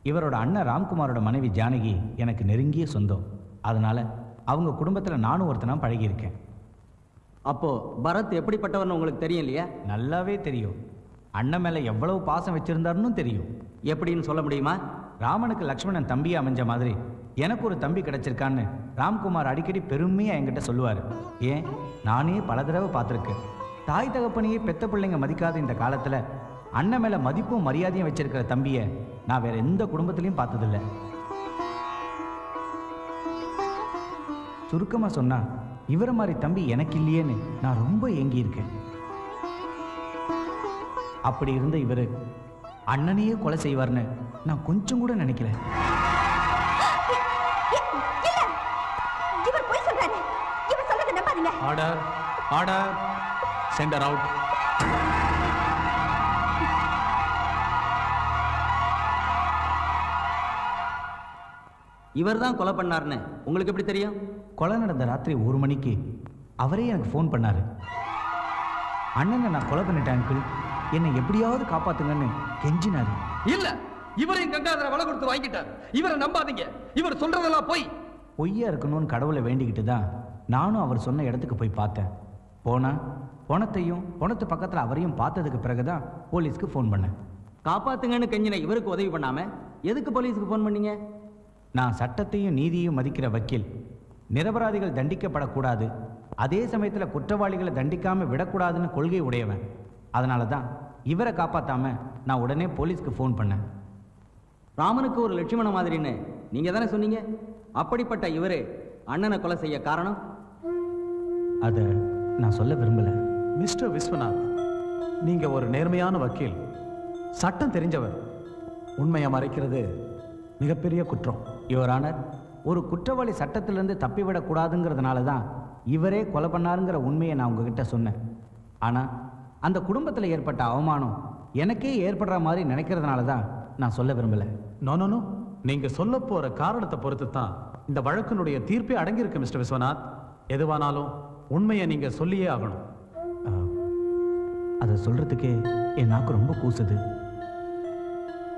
இவரோட அண்ணன் ராம்குமாரோட மனைவி ஜானகி எனக்கு நெருங்கிய சொந்தம். அதனால அவங்க குடும்பத்தில் நானும் ஒருத்தனா பழகியிருக்கேன். அப்போ பரத் எப்படிப்பட்டவர்னு உங்களுக்கு தெரியும் இல்லையா நல்லாவே தெரியும். அண்ணன் மேலே எவ்வளவு பாசம் வச்சிருந்தாருன்னு தெரியும். எப்படின்னு சொல்ல முடியுமா? ராமனுக்கு லக்ஷ்மணன் தம்பியா அமைஞ்ச மாதிரி. எனக்கு ஒரு தம்பி கிடைச்சிருக்கான்னு ராம்குமார் அடிக்கடி பெருமையாக என்கிட்ட சொல்லுவார். ஏன்? நானே பல தடவை பார்த்துருக்கேன். தாய் தகப்பனையே பெத்த பிள்ளைங்க மதிக்காத இந்த காலத்தில் அண்ணன் மேலே மதிப்பும் மரியாதையும் வச்சிருக்கிற தம்பியை நான் வேற எந்த குடும்பத்திலையும் பார்த்ததில்ல. சுருக்கமாக சொன்னா இவரை மாதிரி தம்பி எனக்கு இல்லையேன்னு நான் ரொம்ப ஏங்கி இருக்கேன் அப்படி இருந்த இவர் அண்ணனையே கொலை செய்வார்னு நான் கொஞ்சம் கூட நினைக்கல. ஆர்டர் ஆர்டர் சென்டர் அவுட் இவர் தான் கொலை பண்ணாருன்னு உங்களுக்கு எப்படி தெரியும்? கொலை நடந்த ராத்திரி ஒரு மணிக்கு அவரே எனக்கு ஃபோன் பண்ணாரு. அண்ணனை நான் கொலை பண்ணிட்டேன் அங்கிள் என்னை எப்படியாவது காப்பாத்துங்கன்னு கெஞ்சினாரு. இல்ல இவரையும் கங்காதர விலை கொடுத்து வாங்கிட்டார். இவரை நம்பாதீங்க. இவர் சொல்றதெல்லாம் போய். பொய்யா இருக்கணும்னு கடவுளை வேண்டிக்கிட்டு தான் நானும் அவர் சொன்ன இடத்துக்கு போய் பார்த்தேன். போனா பணத்தையும் பணத்து பக்கத்தில் அவரையும் பார்த்ததுக்கு பிறகுதான் போலீஸ்க்கு ஃபோன் பண்ணேன். காப்பாத்துங்கன்னு கெஞ்சின இவருக்கு உதவி பண்ணாம எதுக்கு போலீஸுக்கு ஃபோன் பண்ணீங்க? நான் சட்டத்தையும் நீதியையும் மதிக்கிற வக்கீல். நிரபராதிகள் தண்டிக்கப்படக்கூடாது. அதே சமயத்தில் குற்றவாளிகளை தண்டிக்காம விடக்கூடாதுன்னு கொள்கை உடையவன். அதனால தான் இவரை காப்பாத்தாம நான் உடனே போலீஸ்க்கு ஃபோன் பண்ணேன். ராமனுக்கு ஒரு லட்சுமண மாதிரின்னு நீங்க தானே சொன்னீங்க? அப்படிப்பட்ட இவரு அண்ணனை கொலை செய்ய காரணம்? அதை நான் சொல்ல விரும்பல. மிஸ்டர் விஸ்வநாத் நீங்க ஒரு நேர்மையான வக்கீல். சட்டம் தெரிஞ்சவர். உண்மையை மறைக்கிறது மிகப்பெரிய குற்றம். யுவர் ஆனர் ஒரு குற்றவாளி சட்டத்திலிருந்து தப்பிவிடக்கூடாதுங்கிறதுனால தான் இவரே கொலை பண்ணாருங்கிற உண்மையை நான் உங்ககிட்ட சொன்னேன். ஆனால் அந்த குடும்பத்தில் ஏற்பட்ட அவமானம் எனக்கே ஏற்படுற மாதிரி நினைக்கிறதுனால தான் நான் சொல்ல விரும்பலை. நோ நோ நோ நீங்க சொல்ல போற காரணத்தை பொறுத்து தான் இந்த வழக்கினுடைய தீர்ப்பே அடங்கியிருக்கு மிஸ்டர் விஸ்வநாத். எதுவானாலும் உண்மையை நீங்க சொல்லியே ஆகணும். அதை சொல்றதுக்கே என் நாக்கு ரொம்ப கூசுது.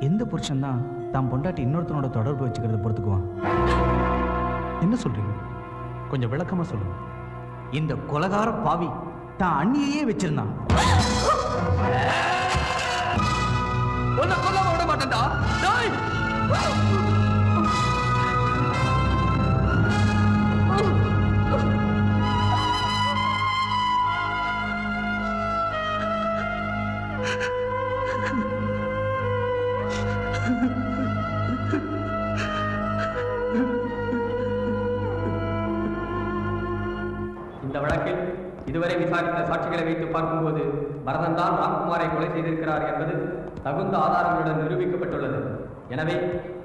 எந்த புருஷன் தான் தான் பொண்டாட்டி இன்னொருத்தனோட தொடர்பு வச்சுக்கிறத பொறுத்துக்குவான்? என்ன சொல்றீங்க? கொஞ்சம் விளக்கமா சொல்லுங்க. இந்த கொலகார பாவி தான் அண்ணியையே வச்சிருந்தான். விட மாட்டேன்டா. விசாரித்த சாட்சிகளை வைத்து பார்க்கும்போது பரதன் தான் ராம்குமாரை கொலை செய்திருக்கிறார் என்பது தகுந்த ஆதாரங்களுடன் நிரூபிக்கப்பட்டுள்ளது. எனவே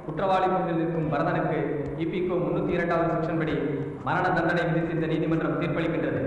குற்றவாளி பங்கில் நிற்கும் பரதனுக்கு இபிகோ முன்னூத்தி இரண்டாவது செக்ஷன் படி மரண தண்டனை விதித்து இந்த நீதிமன்றம் தீர்ப்பளிக்கின்றது.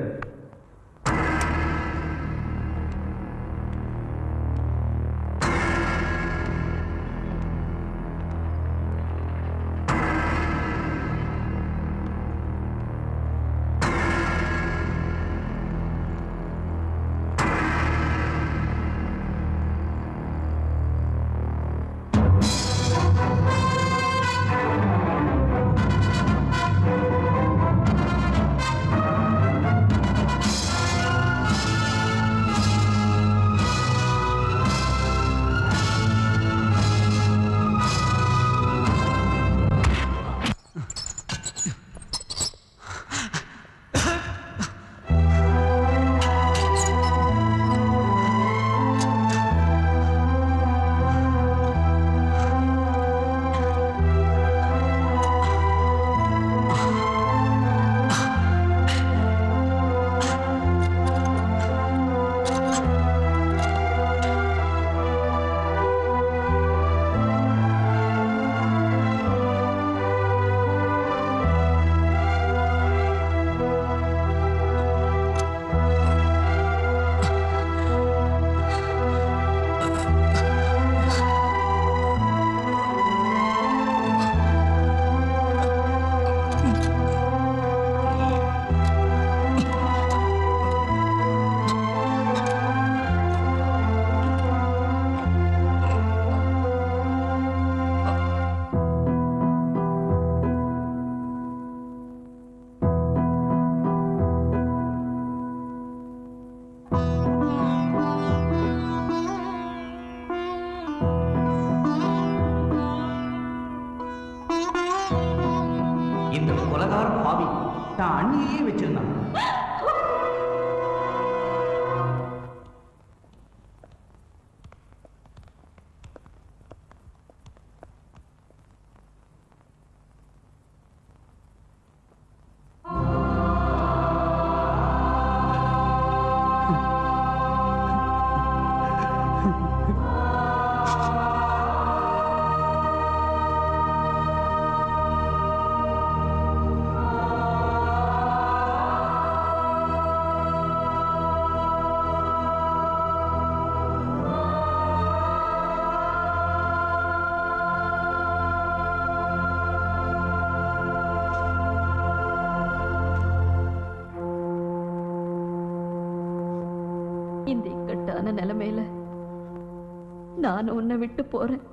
நான் உன்னை விட்டு போறேன்.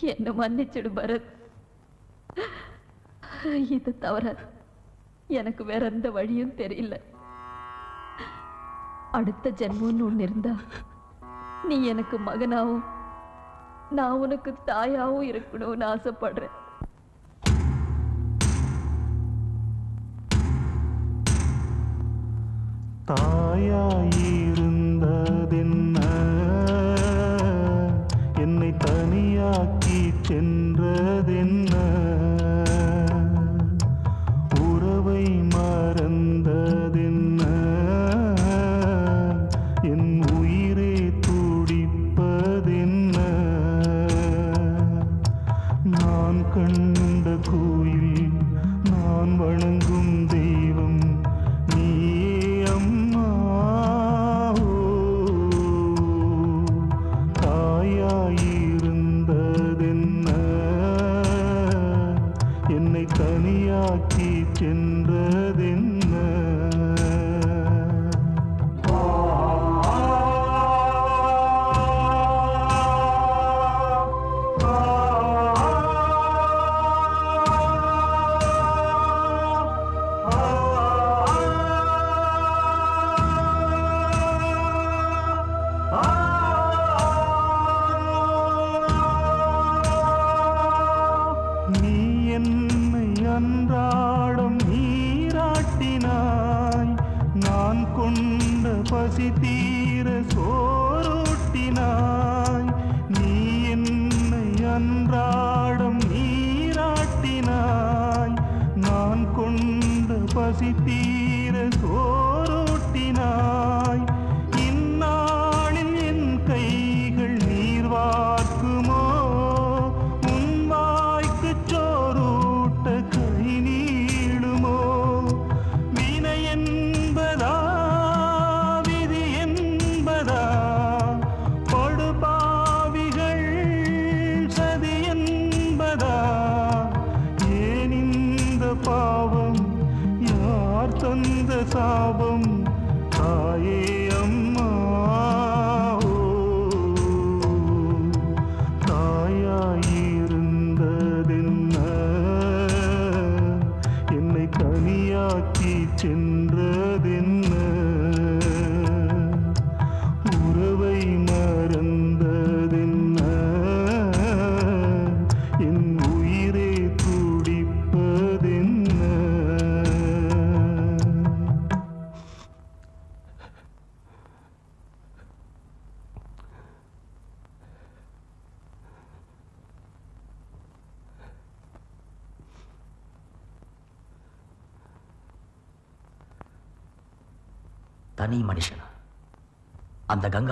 என்ன மன்னிச்சிடு பரத். இது தவிர எனக்கு வேற எந்த வழியும் தெரியல. அடுத்த ஜென்மம்னு ஒன்று இருந்தா நீ எனக்கு மகனாவும் நான் உனக்கு தாயாவும் இருக்கணும்னு ஆசைப்படுறேன். தாயாயிரு தனியாக்கி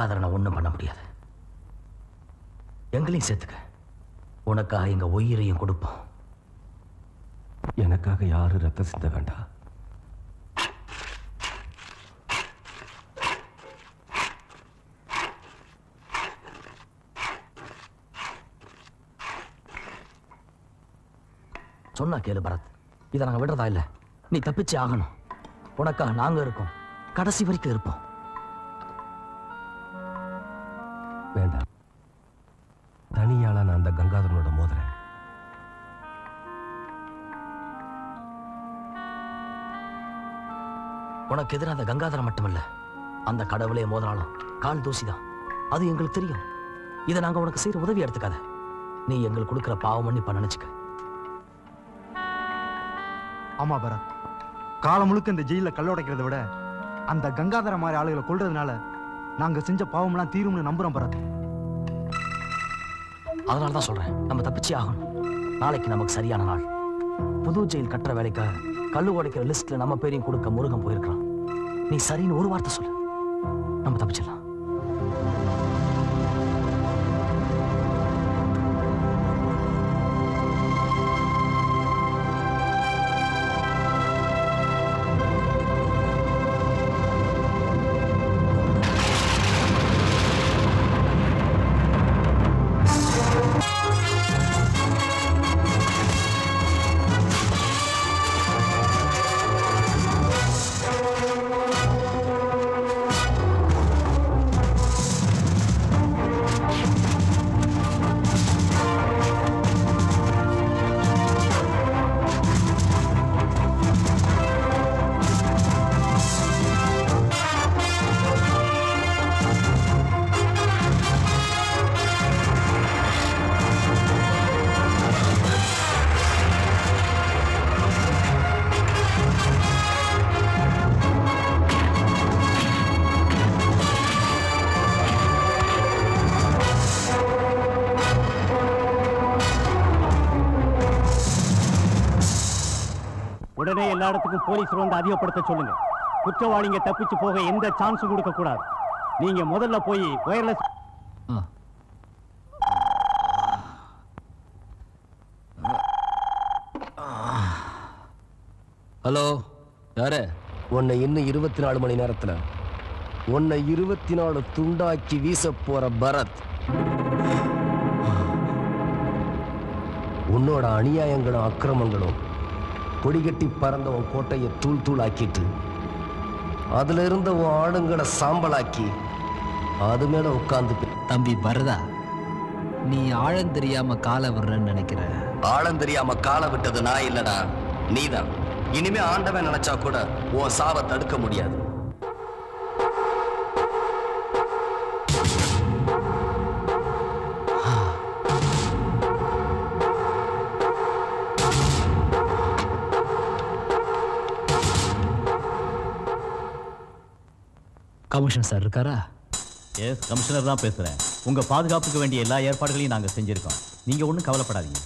கங்காதரனை ஒண்ணும் பண்ண முடியாது. எங்களையும் சேர்த்துக்க. உனக்காக எங்க உயிரையும் கொடுப்போம். எனக்காக யாரும் ரத்தம் சிந்த வேண்டாம் சொன்னா கேளு பரத். இதை நாங்க விடுறதா இல்ல? நீ தப்பிச்சே ஆகணும். உனக்காக நாங்க இருக்கோம். கடைசி வரைக்கும் இருப்போம். வேண்டாம். தனியால நான் அந்த கங்காதரனோட மோதுறேன் உனக்கு எதிராக அந்த கங்காதரன் மட்டுமல்ல அந்த கடவுளே மோதினாலும் கால் தூசிதான். அது எங்களுக்கு தெரியும். இதை நாங்க உனக்கு செய்யற உதவி எடுத்துக்காத. நீ எங்களுக்கு கொடுக்கிற பாவம் மன்னிப்பா நினைச்சுக்க. ஆமா பரத். காலம் முழுக்க இந்த ஜெயில கல்ல உடைக்கிறத விட அந்த கங்காதர மாதிரி ஆளுகளை கொள்றதுனால நாங்க செஞ்ச பாவம்லாம் தீரும்னு நம்புறோம் பரத். அதனால தான் சொல்றேன் நம்ம தப்பிச்சே ஆகணும். நாளைக்கு நமக்கு சரியான நாள். புது ஜெயில் கட்டுற வேலைக்காக கல்லு உடைக்கிற லிஸ்ட்ல நம்ம பேரையும் கொடுக்க முருகன் போயிருக்கலாம் நீ சரின்னு ஒரு வார்த்தை சொல்லு. நம்ம தப்பிச்சிடலாம். இடத்துக்கும் போலீஸ் ரோந்து அதிகப்படுத்த சொல்லுங்க. குற்றவாளிங்க தப்பிச்சு போக எந்த சான்ஸும் கொடுக்க கூடாது. நீங்க முதல்ல போய் ஒயர்லெஸ் ஹலோ யாரு? உன்னை இன்னும் இருபத்தி நாலு மணி நேரத்துல உன்னை இருபத்தி நாலு துண்டாக்கி வீச போற பரத். உன்னோட அநியாயங்களும் அக்கிரமங்களும் கொடிகட்டி பறந்த உன் கோட்டையை தூள் தூள் ஆக்கிட்டு அதுல இருந்த உன் ஆளுங்களை சாம்பலாக்கி அது மேல உட்கார்ந்து தம்பி பரதா நீ ஆழம் தெரியாம காலை விடுறன்னு நினைக்கிற. ஆழம் தெரியாம காலை விட்டது நான் இல்லடா. நீதான். இனிமே ஆண்டவன் நினைச்சா கூட உன் சாவை தடுக்க முடியாது. கமிஷனர் சார் இருக்காரா? எஸ் கமிஷனர் தான் பேசுகிறேன் உங்கள் பாதுகாப்புக்கு வேண்டிய எல்லா ஏற்பாடுகளையும் நாங்கள் செஞ்சுருக்கோம். நீங்கள் ஒன்றும் கவலைப்படாதீங்க.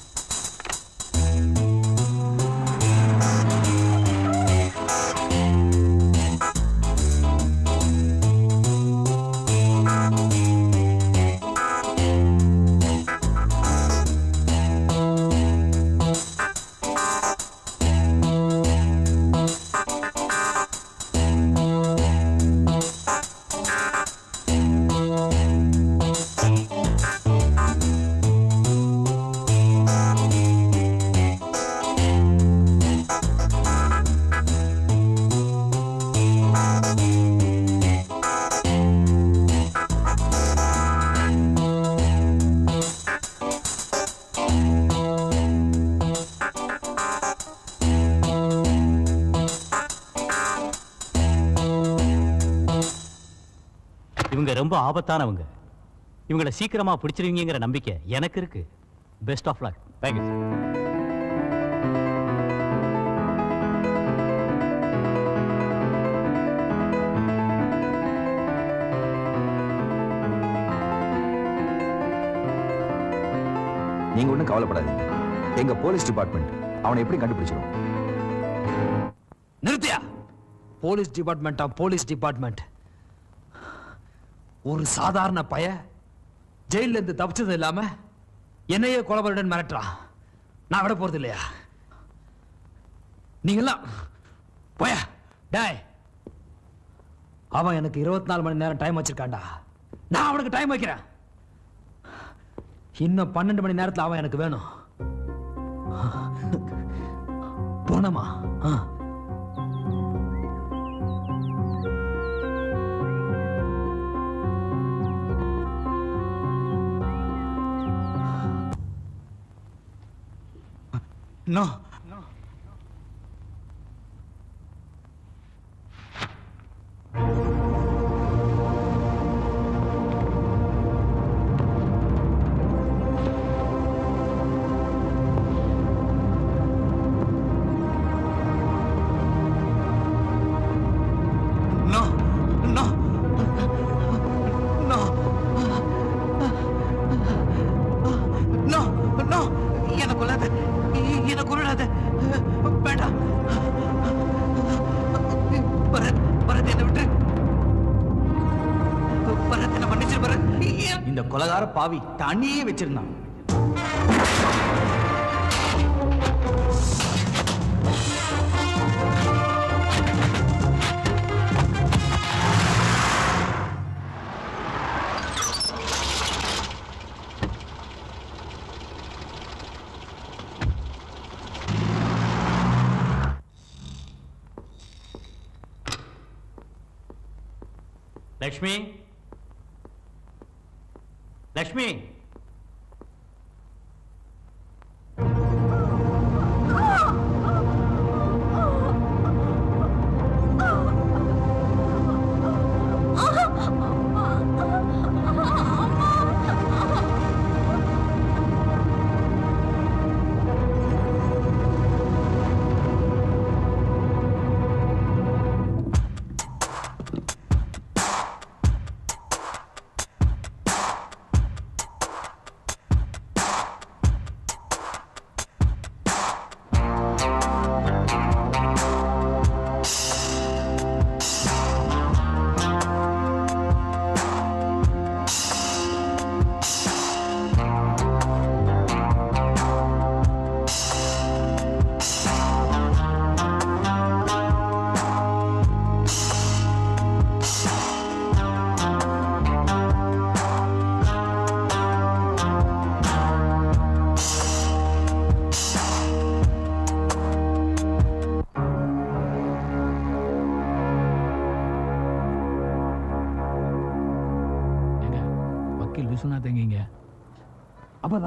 ஆபத்தானவங்க. இவங்கள சீக்கிரமா பிடிச்சிருவீங்கிற நம்பிக்கை எனக்கு இருக்கு. பெஸ்ட் ஆஃப் லக் தேங்க்யூ நீங்க ஒன்றும் கவலைப்படாதீங்க. எங்க போலீஸ் டிபார்ட்மெண்ட் அவனை எப்படி கண்டுபிடிச்சிடும்? நிறுத்தியா? போலீஸ் டிபார்ட்மெண்டா போலீஸ் டிபார்ட்மெண்ட். ஒரு சாதாரண பய ஜெயில இருந்து தப்பிச்சது இல்லாம என்னையே கொலபருடன் மிரட்டுறான். நான் விட போறது இல்லையா? நீங்கெல்லாம் போயா டேய். அவன் எனக்கு இருபத்தி நாலு மணி நேரம் டைம் வச்சிருக்கான்டா. நான் அவனுக்கு டைம் வைக்கிறேன். இன்னும் பன்னெண்டு மணி நேரத்தில் அவன் எனக்கு வேணும். போனமா? ஆ. No. பாவி தண்ணியே வச்சிருந்தான். லக்ஷ்மி? லக்ஷ்மி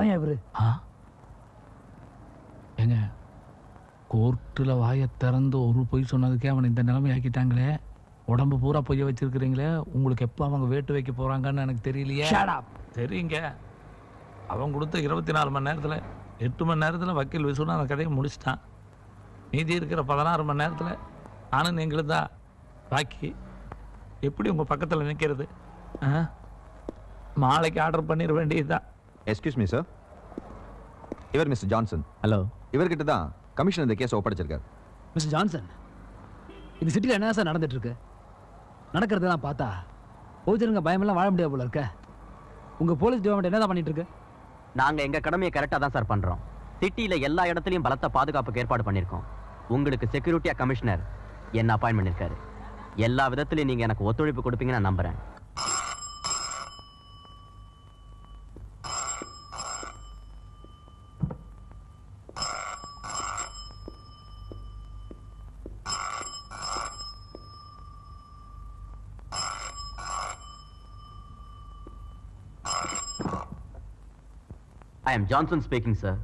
அப்பதான் இவரு? ஆ? ஏங்க கோர்ட்டில் வாயை திறந்து ஒரு பொய் சொன்னதுக்கே அவனை இந்த நிலைமை ஆக்கிட்டாங்களே. உடம்பு பூரா பொய்ய வச்சிருக்கிறீங்களே. உங்களுக்கு எப்போ அவங்க வேட்டு வைக்க போறாங்கன்னு எனக்கு தெரியலையே. தெரியுங்க. அவன் கொடுத்த இருபத்தி நாலு மணி நேரத்தில் எட்டு மணி நேரத்தில் வக்கீல் விஸ்வநாத் அந்த கதையை முடிச்சிட்டான். மீதி இருக்கிற பதினாறு மணி நேரத்தில் நானும் நீங்களும் தான். பாக்கி எப்படி உங்கள் பக்கத்தில் நிற்கிறது ஆ? மாலைக்கு ஆர்டர் பண்ணிட வேண்டியதுதான். எஸ்கியூஸ் மீ சார் இவர் மிஸ்டர் ஜான்சன். ஹலோ. இவர்கிட்ட தான் கமிஷன் இந்த கேஸ் ஒப்படைச்சிருக்காரு. மிஸ்டர் ஜான்சன் இந்த சிட்டியில் என்ன சார் நடந்துட்டு இருக்கு நடக்கிறதெல்லாம் பார்த்தா பொதுஜனங்க பயமெல்லாம் வாழ முடியாது போல இருக்க. உங்க போலீஸ் டிபார்ட்மெண்ட் என்னதான் பண்ணிட்டு இருக்கு நாங்க எங்க கடமையை கரெக்டா தான் சார் பண்றோம். சிட்டில எல்லா இடத்துலயும் பலத்த பாதுகாப்புக்கு ஏற்பாடு பண்ணிருக்கோம் உங்களுக்கு செக்யூரிட்டியா கமிஷனர் என்ன அப்பாயின் பண்ணிருக்காரு? எல்லா விதத்திலயும் நீங்க எனக்கு ஒத்துழைப்பு கொடுப்பீங்கன்னு நான் நம்புறேன். I am Johnson speaking sir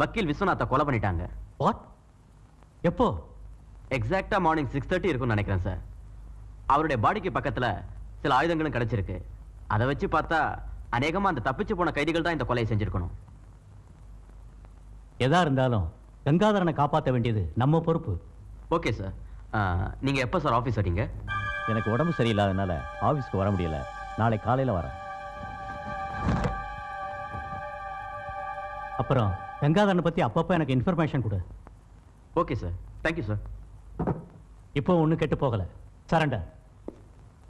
வக்கீல் விஸ்வநாத்தை கொலை பண்ணிட்டாங்க. வாட் எப்போ? எக்ஸாக்டா மார்னிங் சிக்ஸ் தேர்ட்டி இருக்கும்னு நினைக்கிறேன் சார் அவருடைய பாடிக்கு பக்கத்துல சில ஆயுதங்களும் கிடைச்சிருக்கு. அதை வச்சு பார்த்தா அநேகமா அந்த தப்பிச்சு போன கைதிகள் தான் இந்த கொலையை செஞ்சிருக்கணும். எதா இருந்தாலும் கங்காதரனை காப்பாற்ற வேண்டியது நம்ம பொறுப்பு. ஓகே சார் நீங்க எப்போ சார் ஆஃபீஸ் வரீங்க எனக்கு உடம்பு சரியில்லாதனால ஆபீஸ்க்கு வர முடியல. நாளை காலையில வரேன். அப்புறம் கங்காதரனை பத்தி அப்பப்போ எனக்கு இன்ஃபர்மேஷன் கொடு. ஓகே சார் தேங்க்யூ சார் இப்போ ஒன்றும் கெட்டு போகல. சரண்டர்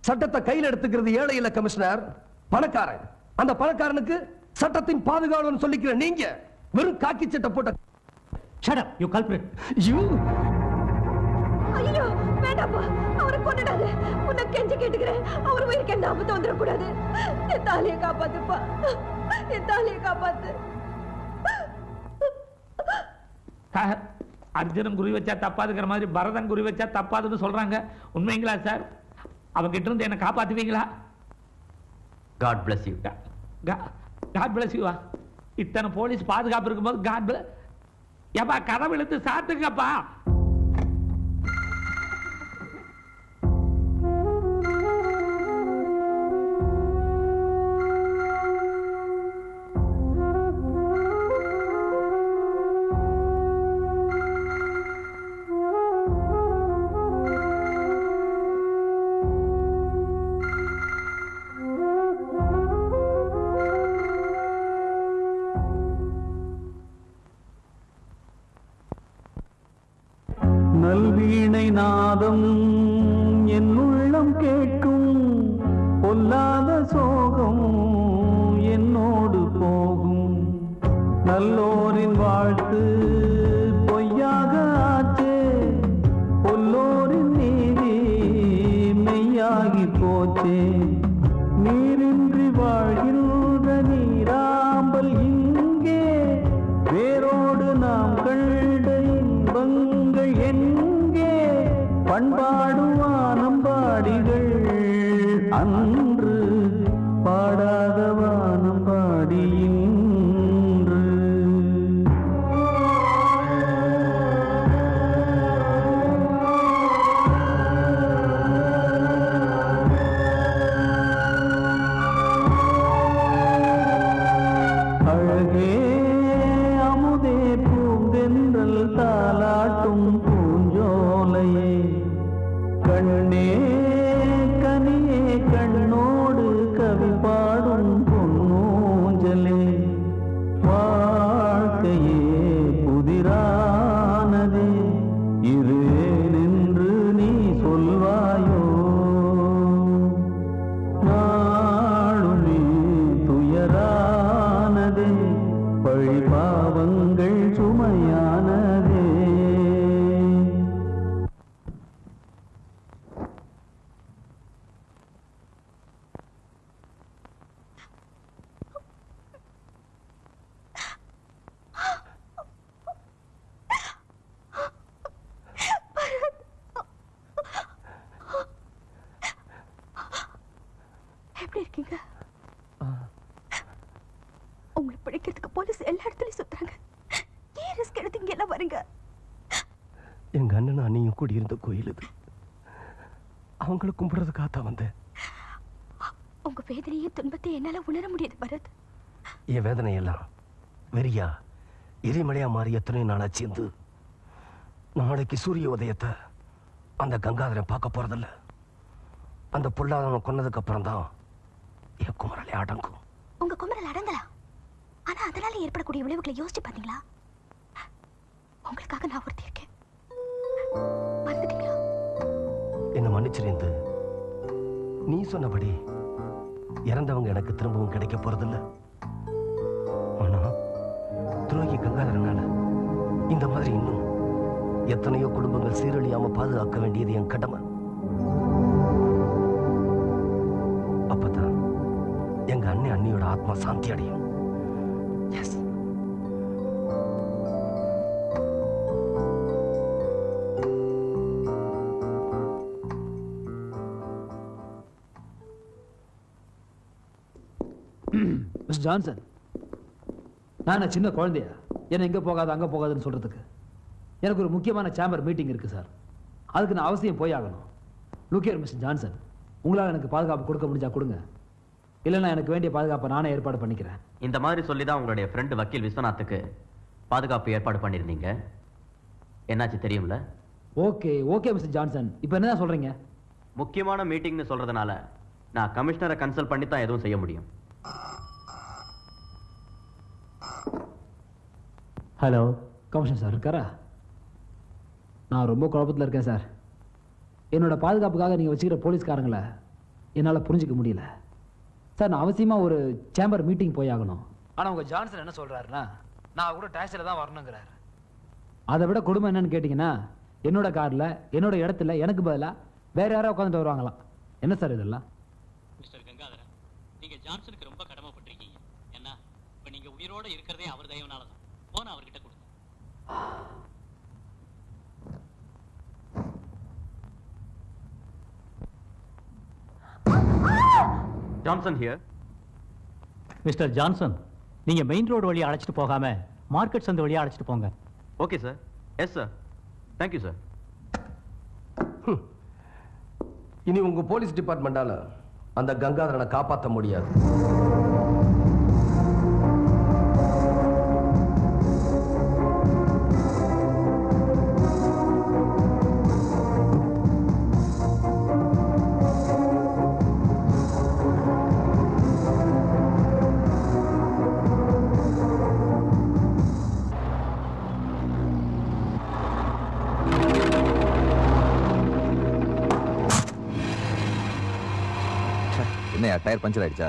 சட்டத்தை கையில் எடுத்துக்கிறது ஏழை இல்ல கமிஷனர் பணக்காரன். அந்த பணக்காரனுக்கு சட்டத்தின் பாதுகாவலன் சொல்லிக்கிற நீங்க வெறும் காக்கி சட்டை போட்ட shut up you culprit you ஐயோ வேண்டாப்பா அவரை கொண்டுடாத உன்னை கெஞ்சி கேட்டுக்கிறேன். அவர் உயிருக்கு எந்த ஆபத்து வந்துடக்கூடாது. என் தாலியை காப்பாத்துப்பா. என் தாலியை காப்பாத்து. சார் அர்ஜுனன் குறி வச்சா தப்பாதுங்கிற மாதிரி பரதன் குறி வச்சா தப்பாதுன்னு சொல்றாங்க. உண்மைங்களா சார் அவங்கிட்ட இருந்து என்ன காப்பாத்துவீங்களா? God bless you god bless யூவா இத்தனை போலீஸ் பாதுகாப்பு இருக்கும்போது காட் பிளஸ் ஏப்பா கதவு இழுத்து சாத்துங்கப்பா. எரிமலையா மாறி எத்தனை நாளா சேர்ந்து நாளைக்கு சூரிய உதயத்தை அந்த கங்காதரன் பார்க்க போறதில்ல. அந்த பொல்லாதவன் கொன்னதுக்கு அப்புறம் தான் என் குமரலை அடங்கும். உங்க குமரல் அடங்கலாம் ஆனா அதனால ஏற்படக்கூடிய விளைவுகளை யோசிச்சு பாத்தீங்களா? உங்களுக்காக நான் ஒருத்தி இருக்கேன். மறந்துட்டீங்களா? என்ன மன்னிச்சிருந்து நீ சொன்னபடி இறந்தவங்க எனக்கு திரும்பவும் கிடைக்க போறதில்ல. ஆனா துரோகி கங்காதரனால இந்த மாதிரி இன்னும் எத்தனையோ குடும்பங்கள் சீரழியாம பாதுகாக்க வேண்டியது என் கடமை. அப்பதான் எங்க அண்ணன் அண்ணியோட ஆத்மா சாந்தி அடையும். மிஸ் ஜான்சன் நான் சின்ன குழந்தையா? என்ன எங்கே போகாது அங்கே போகாதுன்னு சொல்கிறதுக்கு எனக்கு ஒரு முக்கியமான சேம்பர் மீட்டிங் இருக்குது சார் அதுக்கு நான் அவசியம் போய் ஆகணும். லுக்கியர் மிஸ் ஜான்சன் உங்களால் எனக்கு பாதுகாப்பு கொடுக்க முடிஞ்சா கொடுங்க. இல்லைன்னா எனக்கு வேண்டிய பாதுகாப்பை நானே ஏற்பாடு பண்ணிக்கிறேன். இந்த மாதிரி சொல்லி தான் உங்களுடைய ஃப்ரெண்டு வக்கீல் விஸ்வநாத்துக்கு பாதுகாப்பு ஏற்பாடு பண்ணியிருந்தீங்க. என்னாச்சு தெரியும்ல? ஓகே ஓகே மிஸ்டர் ஜான்சன் இப்போ என்ன சொல்கிறீங்க முக்கியமான மீட்டிங்னு சொல்றதுனால நான் கமிஷனரை கன்சல்ட் பண்ணி தான் எதுவும் செய்ய முடியும். ஹலோ. Commission sir. இருக்காரா? நான் ரொம்ப குழப்பத்தில் இருக்கேன் சார். என்னோட பாதுகாப்புக்காக நீங்கள் வச்சுக்கிற போலீஸ்காரங்களை என்னால் புரிஞ்சிக்க முடியல. சார் நான் அவசியமாக ஒரு சேம்பர் மீட்டிங் போய் ஆகணும். ஆனால் உங்கள் ஜான்சன் என்ன சொல்கிறாருன்னா நான் கூட டாக்ஸியில் தான் வரணுங்கிறாரு. அதை விட கொடுமை என்னன்னு கேட்டிங்கன்னா என்னோட காரில் என்னோட இடத்துல எனக்கு பதிலாக வேற யாராவது உட்காந்துட்டு வருவாங்களாம். என்ன சார் இதெல்லாம்? மிஸ்டர் கங்காதரன் நீங்க ஜான்சனுக்கு ரொம்ப கடமைப்பட்டிருக்கீங்க. ஏன்னா இப்ப நீங்க உயிரோட இருக்கிறதே அவர் தயவுனால தான் போன அவர்கிட்ட கொடுங்க ஜான்சன் ஹியர் மிஸ்டர் ஜான்சன் நீங்க மெயின் ரோடு வழியா அழைச்சிட்டு போகாம மார்க்கெட் சந்தை வழியா அழைச்சிட்டு போங்க. Okay sir yes sir thank you sir இனி உங்க போலீஸ் டிபார்ட்மெண்டால அந்த கங்காதரனை காப்பாற்ற முடியாது. என்னையா டயர் பஞ்சர் ஆயிடுச்சா?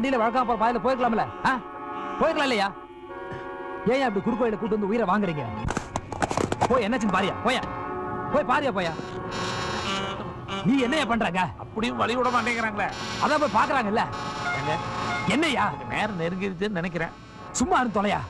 வண்டியில வழக்காம போற பாதையில போயிருக்கலாம்ல? ஆ? போயிருக்கலாம் இல்லையா? ஏன் அப்படி குறுக்கோயில கூட்டு வந்து உயிரை வாங்குறீங்க? போய் என்னாச்சுன்னு பாரியா போயா. போய் பாரியா போயா. நீ என்னையா பண்றாங்க? அப்படியும் வழி விட மாட்டேங்கிறாங்களே. அதான் போய் பாக்குறாங்கல்ல என்னையா? நேரம் நெருங்கிருச்சுன்னு நினைக்கிறேன். சும்மா இருந்து தொலையா.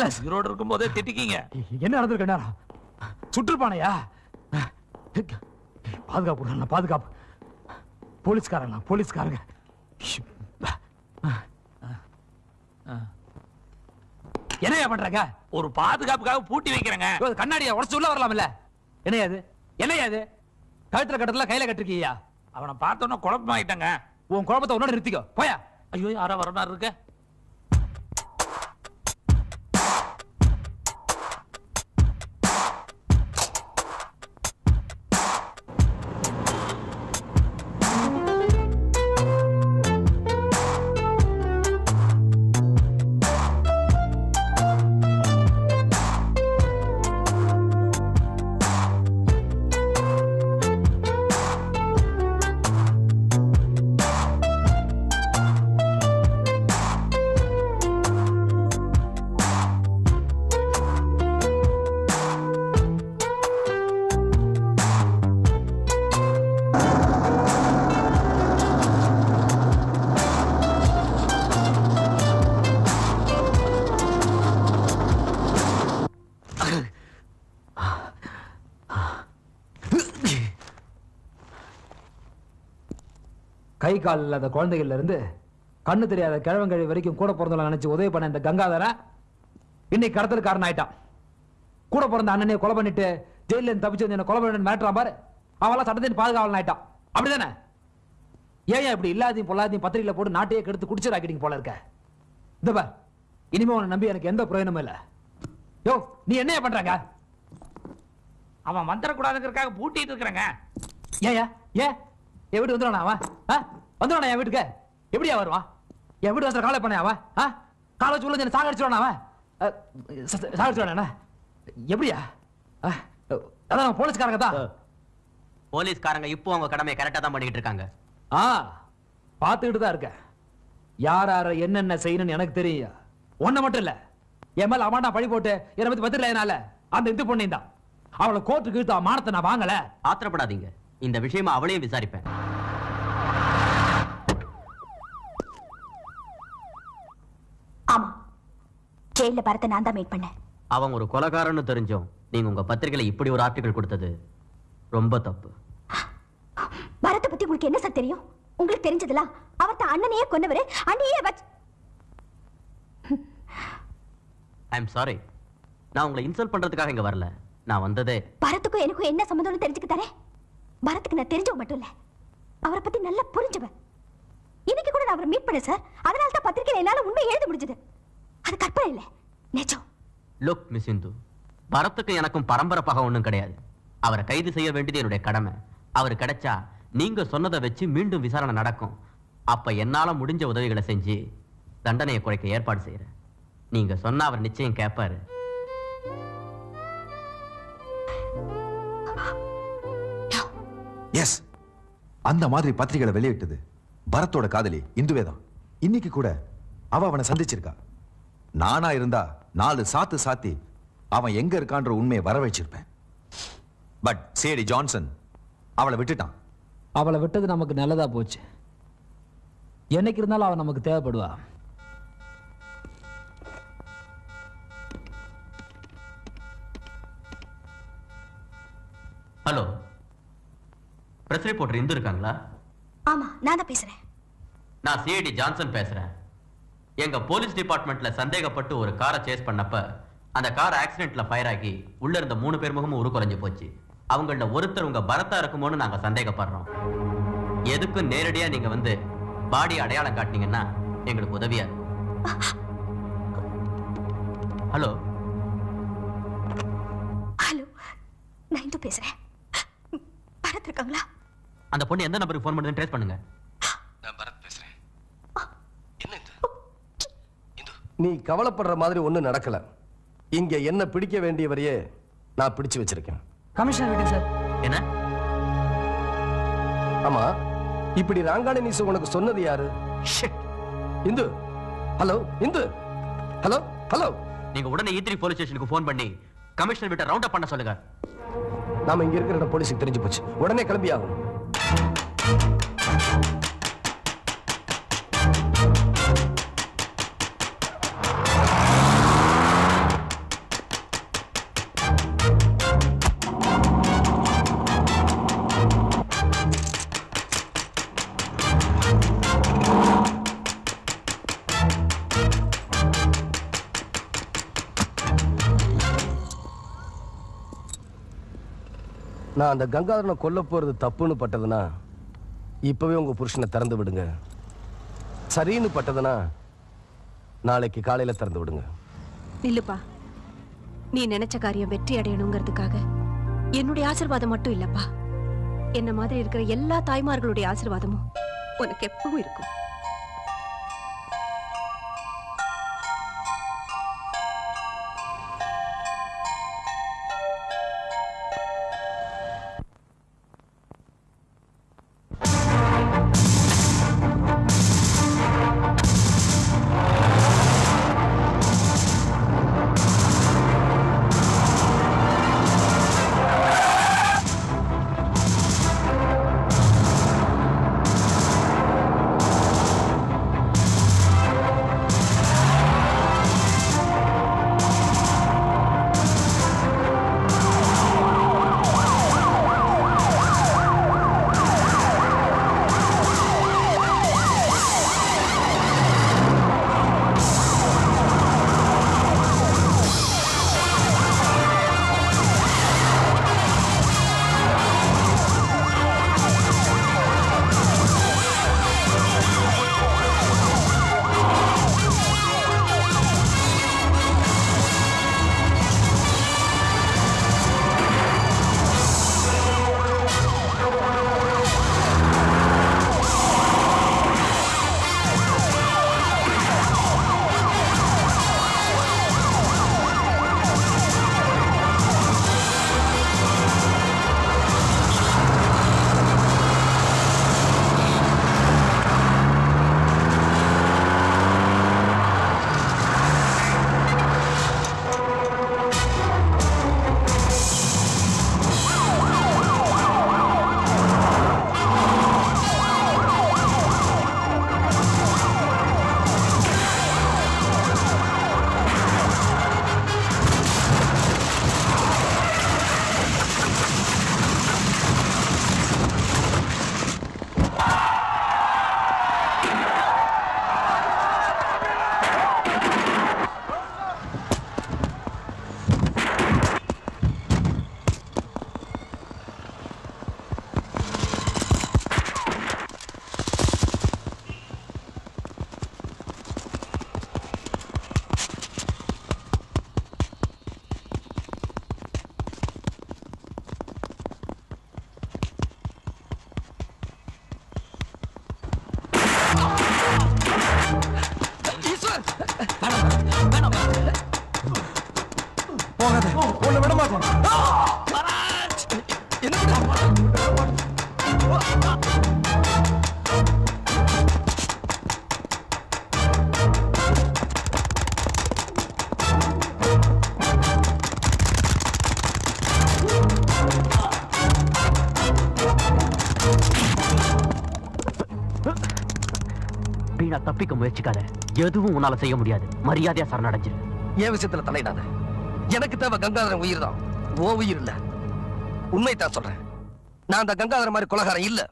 யூஸ்லெஸ் ஈரோடு இருக்கும் போதே திட்டிக்கீங்க. என்ன நடந்திருக்கு நேரம் சுற்றுப்பானையா? பாதுகாப்பு பாதுகாப்பு. போலீஸ்காரங்க போலீஸ்காரங்க. என்னையா பண்றாங்க? ஒரு பாதுகாப்புக்காக பூட்டி வைக்கிறேங்க. கண்ணாடியை? உடச்சு உள்ள வரலாம்ல. என்னையா இது? என்னையா இது? கழுத்துல கட்டத்துல கையில கட்டிருக்கியா? அவனை பார்த்தோன்னா குழப்பமாயிட்டாங்க. உன் குழப்பத்தை உன்னோட நிறுத்திக்கோ. போயா. ஐயோ யாரோ வர மாதிரி இருக்க. கால் இல்லாத குழந்தைகள்ல இருந்து கண்ணு தெரியாத கிழவங்கழி வரைக்கும் கூட பிறந்தவங்க நினைச்சு உதவி பண்ண இந்த கங்காதரன் இன்னைக்கு கடத்தலுக்காரன் ஆயிட்டான். கூட பிறந்த அண்ணனையே கொலை பண்ணிட்டு ஜெயில தப்பிச்சு வந்து என்ன கொலை பண்ணு மிரட்டுறான் பாரு. அவெல்லாம் சட்டத்தின் பாதுகாவலன் ஆயிட்டான். அப்படிதானே? ஏன் இப்படி இல்லாதையும் பொல்லாதையும் பத்திரிகையில போட்டு நாட்டையே கெடுத்து குடிச்சிடாக்கிட்டீங்க போல இருக்க? இந்த பார் இனிமே உன்னை நம்பி எனக்கு எந்த பிரயோஜனமும் இல்ல. யோ நீ என்னைய பண்றாங்க? அவன் வந்துடக்கூடாதுங்கிறதுக்காக பூட்டிட்டு இருக்கிறேங்க. ஏயா என் வீட்டு வந்துடுவானா அவன்? ஆ? வந்துடுவானா என் வீட்டுக்கு? எப்படியா வருவான் என் வீட்டு வந்து காலை பண்ண அவன் ஆ? காலை வச்சு உள்ள சாகடிச்சுடுவானா அவன்? சாகடிச்சுடுவானா எப்படியா? அதான் போலீஸ்காரங்க தான். போலீஸ்காரங்க இப்போ அவங்க கடமையை கரெக்டா தான் பண்ணிட்டு இருக்காங்க. ஆ பார்த்துக்கிட்டு தான் இருக்கேன். யார் யார என்னென்ன செய்யணும்னு எனக்கு தெரியும். ஒன்ன மட்டும் இல்ல. என் மேல அம்மாண்டா பழி போட்டு என்னை பத்தி பத்திரிக்கையினால அந்த இது பொண்ணையும் தான். அவளை கோர்ட்டுக்கு இழுத்து அவன் மானத்தை நான் வாங்கல. ஆத்திரப்படாதீங்க. இந்த விஷயமா அவளையும் விசாரிப்பேன் ஆமா ஜெயில பரத்தை நான் தான் மீட் பண்ணேன். அவன் ஒரு கொலைகாரன்னு தெரிஞ்சோம். நீங்க உங்க பத்திரிகையில இப்படி ஒரு ஆர்டிகல் கொடுத்தது ரொம்ப தப்பு. பரத்தை பத்தி உங்களுக்கு என்ன சார் தெரியும்? உங்களுக்கு தெரிஞ்சதெல்லாம்? அவர் தான் அண்ணனையே கொன்னவரு அண்ணியே வச்சு ஐ எம் சாரி நான் உங்களை இன்சல்ட் பண்றதுக்காக இங்க வரல. நான் வந்ததே பரத்துக்கும் எனக்கும் என்ன சம்மந்தம்னு தெரிஞ்சுக்க தரேன் பரத்துக்கு நான் தெரிஞ்சவ மட்டும் இல்ல. அவரை பத்தி நல்லா புரிஞ்சவன். இன்னைக்கு கூட நான் அவரை மீட் பண்ணேன் சார். அதனால தான் பத்திரிக்கையில என்னால உண்மை எழுத முடிஞ்சது. அது கற்பனை இல்ல. நிஜம் லுக் மிஸ் இந்து பரத்துக்கு எனக்கும் பரம்பரை பகம் ஒன்றும் கிடையாது. அவரை கைது செய்ய வேண்டியது என்னுடைய கடமை. அவர் கிடைச்சா நீங்க சொன்னதை வச்சு மீண்டும் விசாரணை நடக்கும். அப்ப என்னால முடிஞ்ச உதவிகளை செஞ்சு தண்டனையை குறைக்க ஏற்பாடு செய்யறேன். நீங்க சொன்ன அவர் நிச்சயம் கேட்பாரு எஸ் அந்த மாதிரி பத்திரிகைகளை வெளியிட்டது பரத்தோட காதலி இந்துவேதான். இன்னைக்கு கூட அவ அவனை சந்திச்சிருக்கா. நானா இருந்தா நாலு சாத்து சாத்தி அவன் எங்க இருக்கான்ற உண்மையை வர வச்சிருப்பேன் பட் சேடி ஜான்சன் அவளை விட்டுட்டான். அவளை விட்டது நமக்கு நல்லதா போச்சு. என்னைக்கு இருந்தாலும் அவன் நமக்கு தேவைப்படுவா? ஹலோ பிரஸ் ரிப்போர்ட்டர் இந்து இருக்காங்களா? ஆமா நான் தான் பேசுறேன். நான் சிஐடி ஜான்சன் பேசுறேன். எங்க போலீஸ் டிபார்ட்மெண்ட்ல சந்தேகப்பட்டு ஒரு காரை சேஸ் பண்ணப்ப அந்த கார் ஆக்சிடென்ட்ல ஃபயர் ஆகி உள்ள இருந்த மூணு பேர் முகமும் உருக்குறைஞ்சு போச்சு. அவங்கள ஒருத்தர் உங்க பரத்தா இருக்குமோன்னு நாங்க சந்தேகப்படுறோம். எதுக்கும் நேரடியா நீங்க வந்து பாடி அடையாளம் காட்டினீங்கன்னா எங்களுக்கு உதவியா. ஹலோ? ஹலோ நான் இந்து பேசுறேன். பரத் இருக்காங்களா? அந்த பொண்ணு எந்த நம்பருக்கு ஃபோன் பண்ணுதுன்னு ட்ரேஸ் பண்ணுங்க. நான் பரத் பேசுறேன் நீ கவலைப்படுற மாதிரி ஒண்ணும் நடக்கல. இங்க என்ன பிடிக்க வேண்டியவரையே நான் பிடிச்சு வச்சிருக்கேன். Commissioner sir. என்ன? ஆமா இப்படி ராங்கான நியூஸ் உனக்கு சொன்னது யாரு? Indu. Hello Indu. Hello hello. நீங்க உடனே ஈத்ரி போலீஸ் ஸ்டேஷனுக்கு ஃபோன் பண்ணி கமிஷனர் வீட்டை ரவுண்ட் அப் பண்ண சொல்லுங்க. நாம இங்க இருக்கிற போலீஸுக்கு தெரிஞ்சு போச்சு. உடனே கிளம்பி ஆகும் நான் அந்த கங்காதரனை கொல்ல போறது தப்புன்னு பட்டதுன்னா இப்பவே உங்க புருஷனை திறந்து விடுங்க. சரின்னு பட்டதுன்னா நாளைக்கு காலையில திறந்து விடுங்க. இல்லப்பா நீ நினைச்ச காரியம் வெற்றி அடையணுங்கிறதுக்காக என்னுடைய ஆசீர்வாதம் மட்டும் இல்லப்பா. என்ன மாதிரி இருக்கிற எல்லா தாய்மார்களுடைய ஆசீர்வாதமும் உனக்கு எப்பவும் இருக்கும். தப்பிக்க முயற்சிக்காத. எதுவும் உன்னால செய்ய முடியாது. மரியாதையா சரணடைஞ்சிரு. என் விஷயத்துல தலையிடாத? எனக்கு தேவை கங்காதரன் உயிர் தான் ஓ உயிர் இல்ல. உண்மை தான் சொல்றேன். நான் அந்த கங்காதரன் மாதிரி கொலகாரன் இல்ல.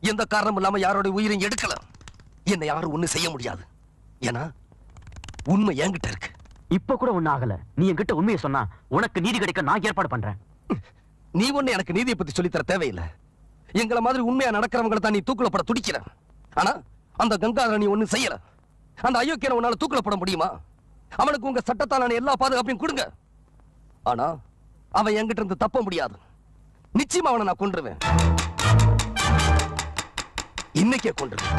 எந்த காரணமும் இல்லாம யாரோட உயிரையும் எடுக்கல. என்னை யாரும் ஒண்ணும் செய்ய முடியாது. ஏன்னா உண்மை என்கிட்ட இருக்கு. இப்ப கூட ஒண்ணு ஆகல. நீ என்கிட்ட உண்மையை சொன்னா உனக்கு நீதி கிடைக்க நான் ஏற்பாடு பண்றேன். நீ ஒண்ணு எனக்கு நீதியை பத்தி சொல்லித்தர தேவையில்லை. எங்களை மாதிரி உண்மையா நடக்கிறவங்களை தான் நீ தூக்குல போட துடிக்கிற. ஆனா அந்த கங்காதரன் நீ ஒண்ணும் செய்யல. அந்த அயோக்கியனை உன்னால தூக்கில போட முடியுமா? அவனுக்கு உங்க சட்டத்தாலான எல்லா பாதுகாப்பையும் கொடுங்க. ஆனா அவன் என்கிட்ட இருந்து தப்ப முடியாது. நிச்சயமா அவனை நான் கொன்றுவேன். இன்னைக்கே கொண்டுருவேன்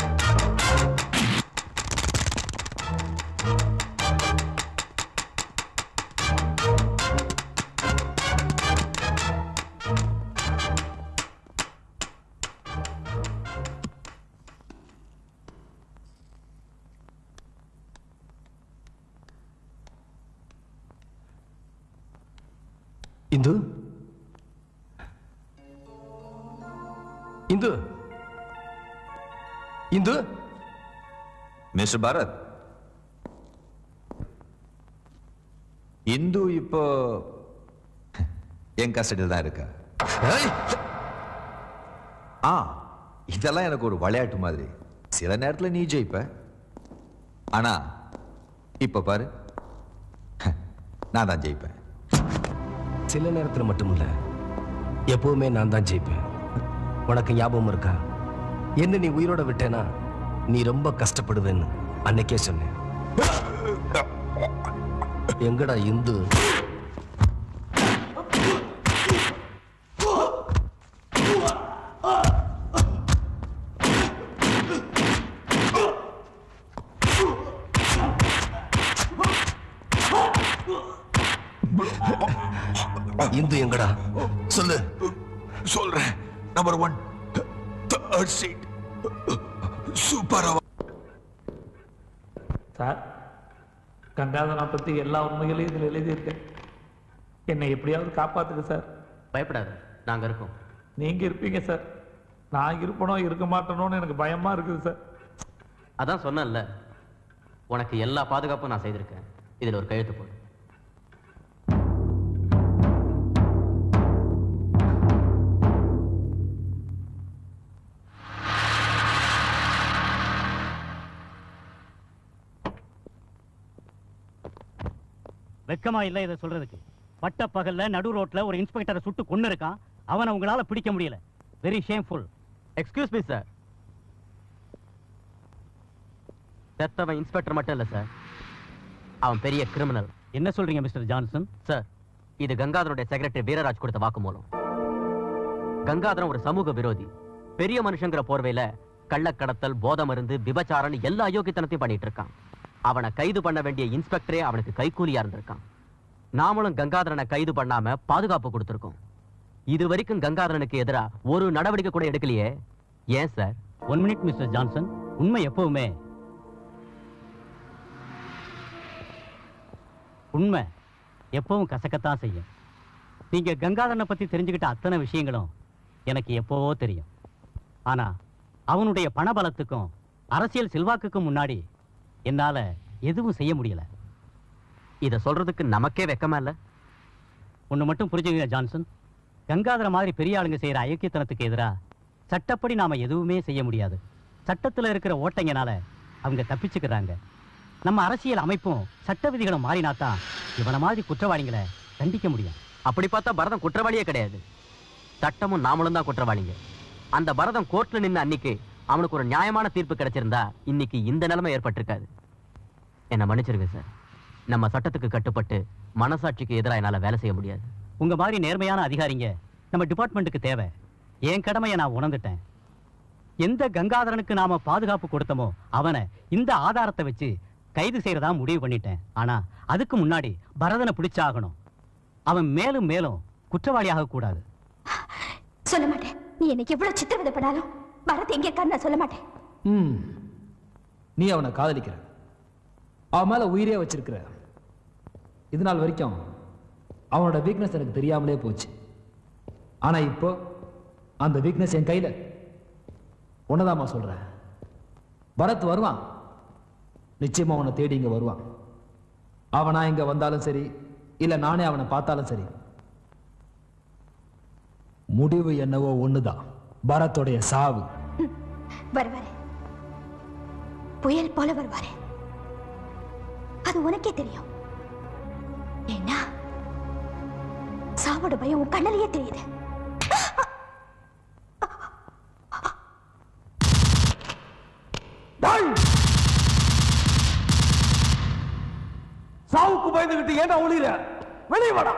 இந்து மிஸ்டர் பரத் இந்து இப்போ என் கஸ்டடியில் தான் இருக்கா? ஆ இதெல்லாம் எனக்கு ஒரு விளையாட்டு மாதிரி. சில நேரத்துல நீ ஜெயிப்ப. ஆனா இப்ப பாரு. நான் தான் ஜெயிப்பேன். சில நேரத்துல மட்டும் இல்ல எப்பவுமே நான் தான் ஜெயிப்பேன். உனக்கு ஞாபகம் இருக்கா? என்ன நீ உயிரோட விட்டேனா? நீ ரொம்ப கஷ்டப்படுவேன்னு அன்னைக்கே சொன்னேன். எங்கடா இந்து? இந்து எங்கடா? சொல்லு. சொல்றேன். நம்பர் ஒன் தேர்ட் சீட் பற்றி எல்லா உண்மைகளையும் இதில் எழுதியிருக்கேன். என்னை எப்படியாவது காப்பாத்துங்க சார். பயப்படாத நாங்க இருக்கோம். நீங்க இருப்பீங்க சார். நான் இருப்பனோ இருக்க மாட்டேனோன்னு எனக்கு பயமா இருக்குது சார். அதான் சொன்னேன்ல. உனக்கு எல்லா பாதுகாப்பும் நான் செய்திருக்கேன். இதுல ஒரு கையெழுத்து போடு. வெக்கமா இல்ல இதை சொல்றதுக்கு. பட்ட பகல்ல நடு ரோட்ல ஒரு இன்ஸ்பெக்டரை சுட்டு கொன்னு இருக்கான். அவனை உங்களால பிடிக்க முடியல. Very shameful excuse me sir செத்தவன் இன்ஸ்பெக்டர் மட்டும் இல்ல சார் அவன் பெரிய கிரிமினல் என்ன சொல்றீங்க மிஸ்டர் ஜான்சன்? சார் இது கங்காதரனுடைய செக்ரட்டரி வீரராஜ் கொடுத்த வாக்குமூலம் கங்காதரன் ஒரு சமூக விரோதி. பெரிய மனுஷங்கிற போர்வையில கள்ளக்கடத்தல் போதை மருந்து விபச்சாரம் எல்லா அயோக்கியத்தனத்தையும் பண்ணிட்டு இருக்கான். அவனை கைது பண்ண வேண்டிய இன்ஸ்பெக்டரே அவனுக்கு கைகூலியா இருந்திருக்கான். நாமளும் கங்காதரனை கைது பண்ணாம பாதுகாப்பு கொடுத்திருக்கோம். இது வரைக்கும் கங்காதரனுக்கு எதிரா ஒரு நடவடிக்கை கூட எடுக்கலையே? ஏன் sir? One minute mister Johnson உண்மை எப்பவுமே உண்மை எப்பவும் கசக்கத்தான் செய்யும். நீங்க கங்காதரனை பத்தி தெரிஞ்சுக்கிட்ட அத்தனை விஷயங்களும் எனக்கு எப்போவோ தெரியும். ஆனா அவனுடைய பணபலத்துக்கும் அரசியல் செல்வாக்குக்கும் முன்னாடி என்னால எதுவும் செய்ய முடியல. இத சொல்றதுக்கு நமக்கே வெக்கமா இல்ல? ஒண்ணு மட்டும் புரிஞ்சுங்க ஜான்சன். கங்காதர மாதிரி பெரிய ஆளுங்க செய்யற அயோக்கியத்தனத்துக்கு எதிரா சட்டப்படி நாம எதுவுமே செய்ய முடியாது. சட்டத்துல இருக்கிற ஓட்டைங்கனால அவங்க தப்பிச்சுக்கிறாங்க. நம்ம அரசியல் அமைப்பும் சட்ட விதிகளும் மாறினாத்தான் இவனை மாதிரி குற்றவாளிகளை தண்டிக்க முடியும். அப்படி பார்த்தா பரதம் குற்றவாளியே கிடையாது. சட்டமும் நாமளும் தான் குற்றவாளிங்க. அந்த பரதம் கோர்ட்ல நின்ன அன்னைக்கு அவனுக்கு ஒரு நியாயமான தீர்ப்பு கிடைச்சிருந்தா இன்னைக்கு இந்த நிலைமை ஏற்பட்டிருக்காது. என்ன மன்னிச்சிருங்க சார் நம்ம சட்டத்துக்கு கட்டுப்பட்டு மனசாட்சிக்கு எதிராக என்னால வேலை செய்ய முடியாது. உங்க மாதிரி நேர்மையான அதிகாரிங்க நம்ம டிபார்ட்மெண்ட்டுக்கு தேவை. என் கடமையை நான் உணர்ந்துட்டேன். எந்த கங்காதரனுக்கு நாம பாதுகாப்பு கொடுத்தோமோ அவனை இந்த ஆதாரத்தை வச்சு கைது செய்யறதா முடிவு பண்ணிட்டேன். ஆனா அதுக்கு முன்னாடி பரதனை பிடிச்சாகணும். அவன் மேலும் மேலும் குற்றவாளியாக கூடாது. சொல்ல மாட்டேன். நீ என்னை எவ்வளவு சித்திரவதைப்படாலும் பரத் எங்கே இருக்கான்னு நான் சொல்ல மாட்டேன். ம் நீ அவனை காதலிக்கிற. அவன் மேல உயிரே வச்சிருக்கிற. இது நாள் வரைக்கும் அவனோட வீக்னஸ் எனக்கு தெரியாமலே போச்சு. ஆனா இப்போ அந்த வீக்னஸ் என் கையில. உன்னதாமா சொல்றேன் பரத் வருவான். நிச்சயமா அவனை தேடி இங்க வருவான். அவனா இங்க வந்தாலும் சரி இல்ல நானே அவனை பார்த்தாலும் சரி. முடிவு என்னவோ ஒண்ணுதான். பரத்தோடைய சாவு. வருவாரு புயல் போல வருவாரு அது உனக்கே தெரியும். ஏன்னா சாவோட பயம் உன் கண்ணிலேயே தெரியுது. சாவுக்கு பயந்துகிட்டு ஏன்டா ஒளிர வெளியே வாடா.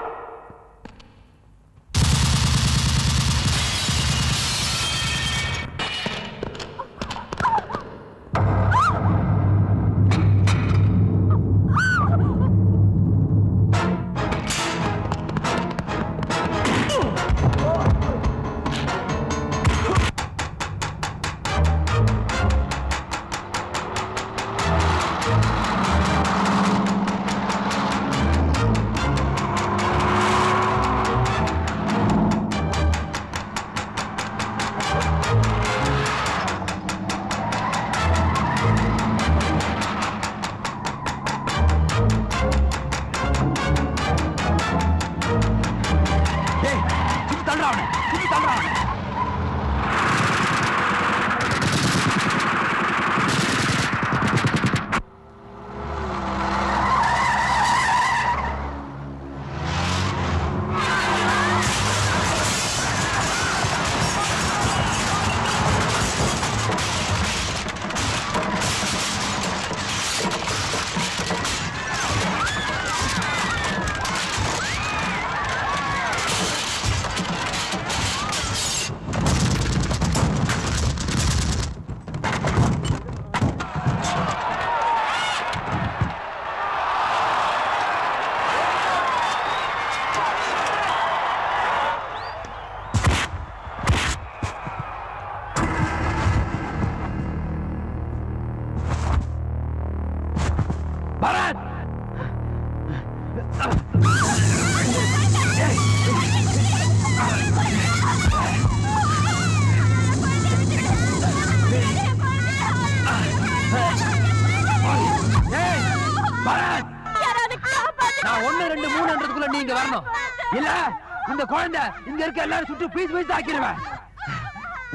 இங்க இருக்க எல்லாரும் சுட்டு பீஸ் பீஸ் ஆக்கிடுவேன்.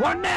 ஒண்ணு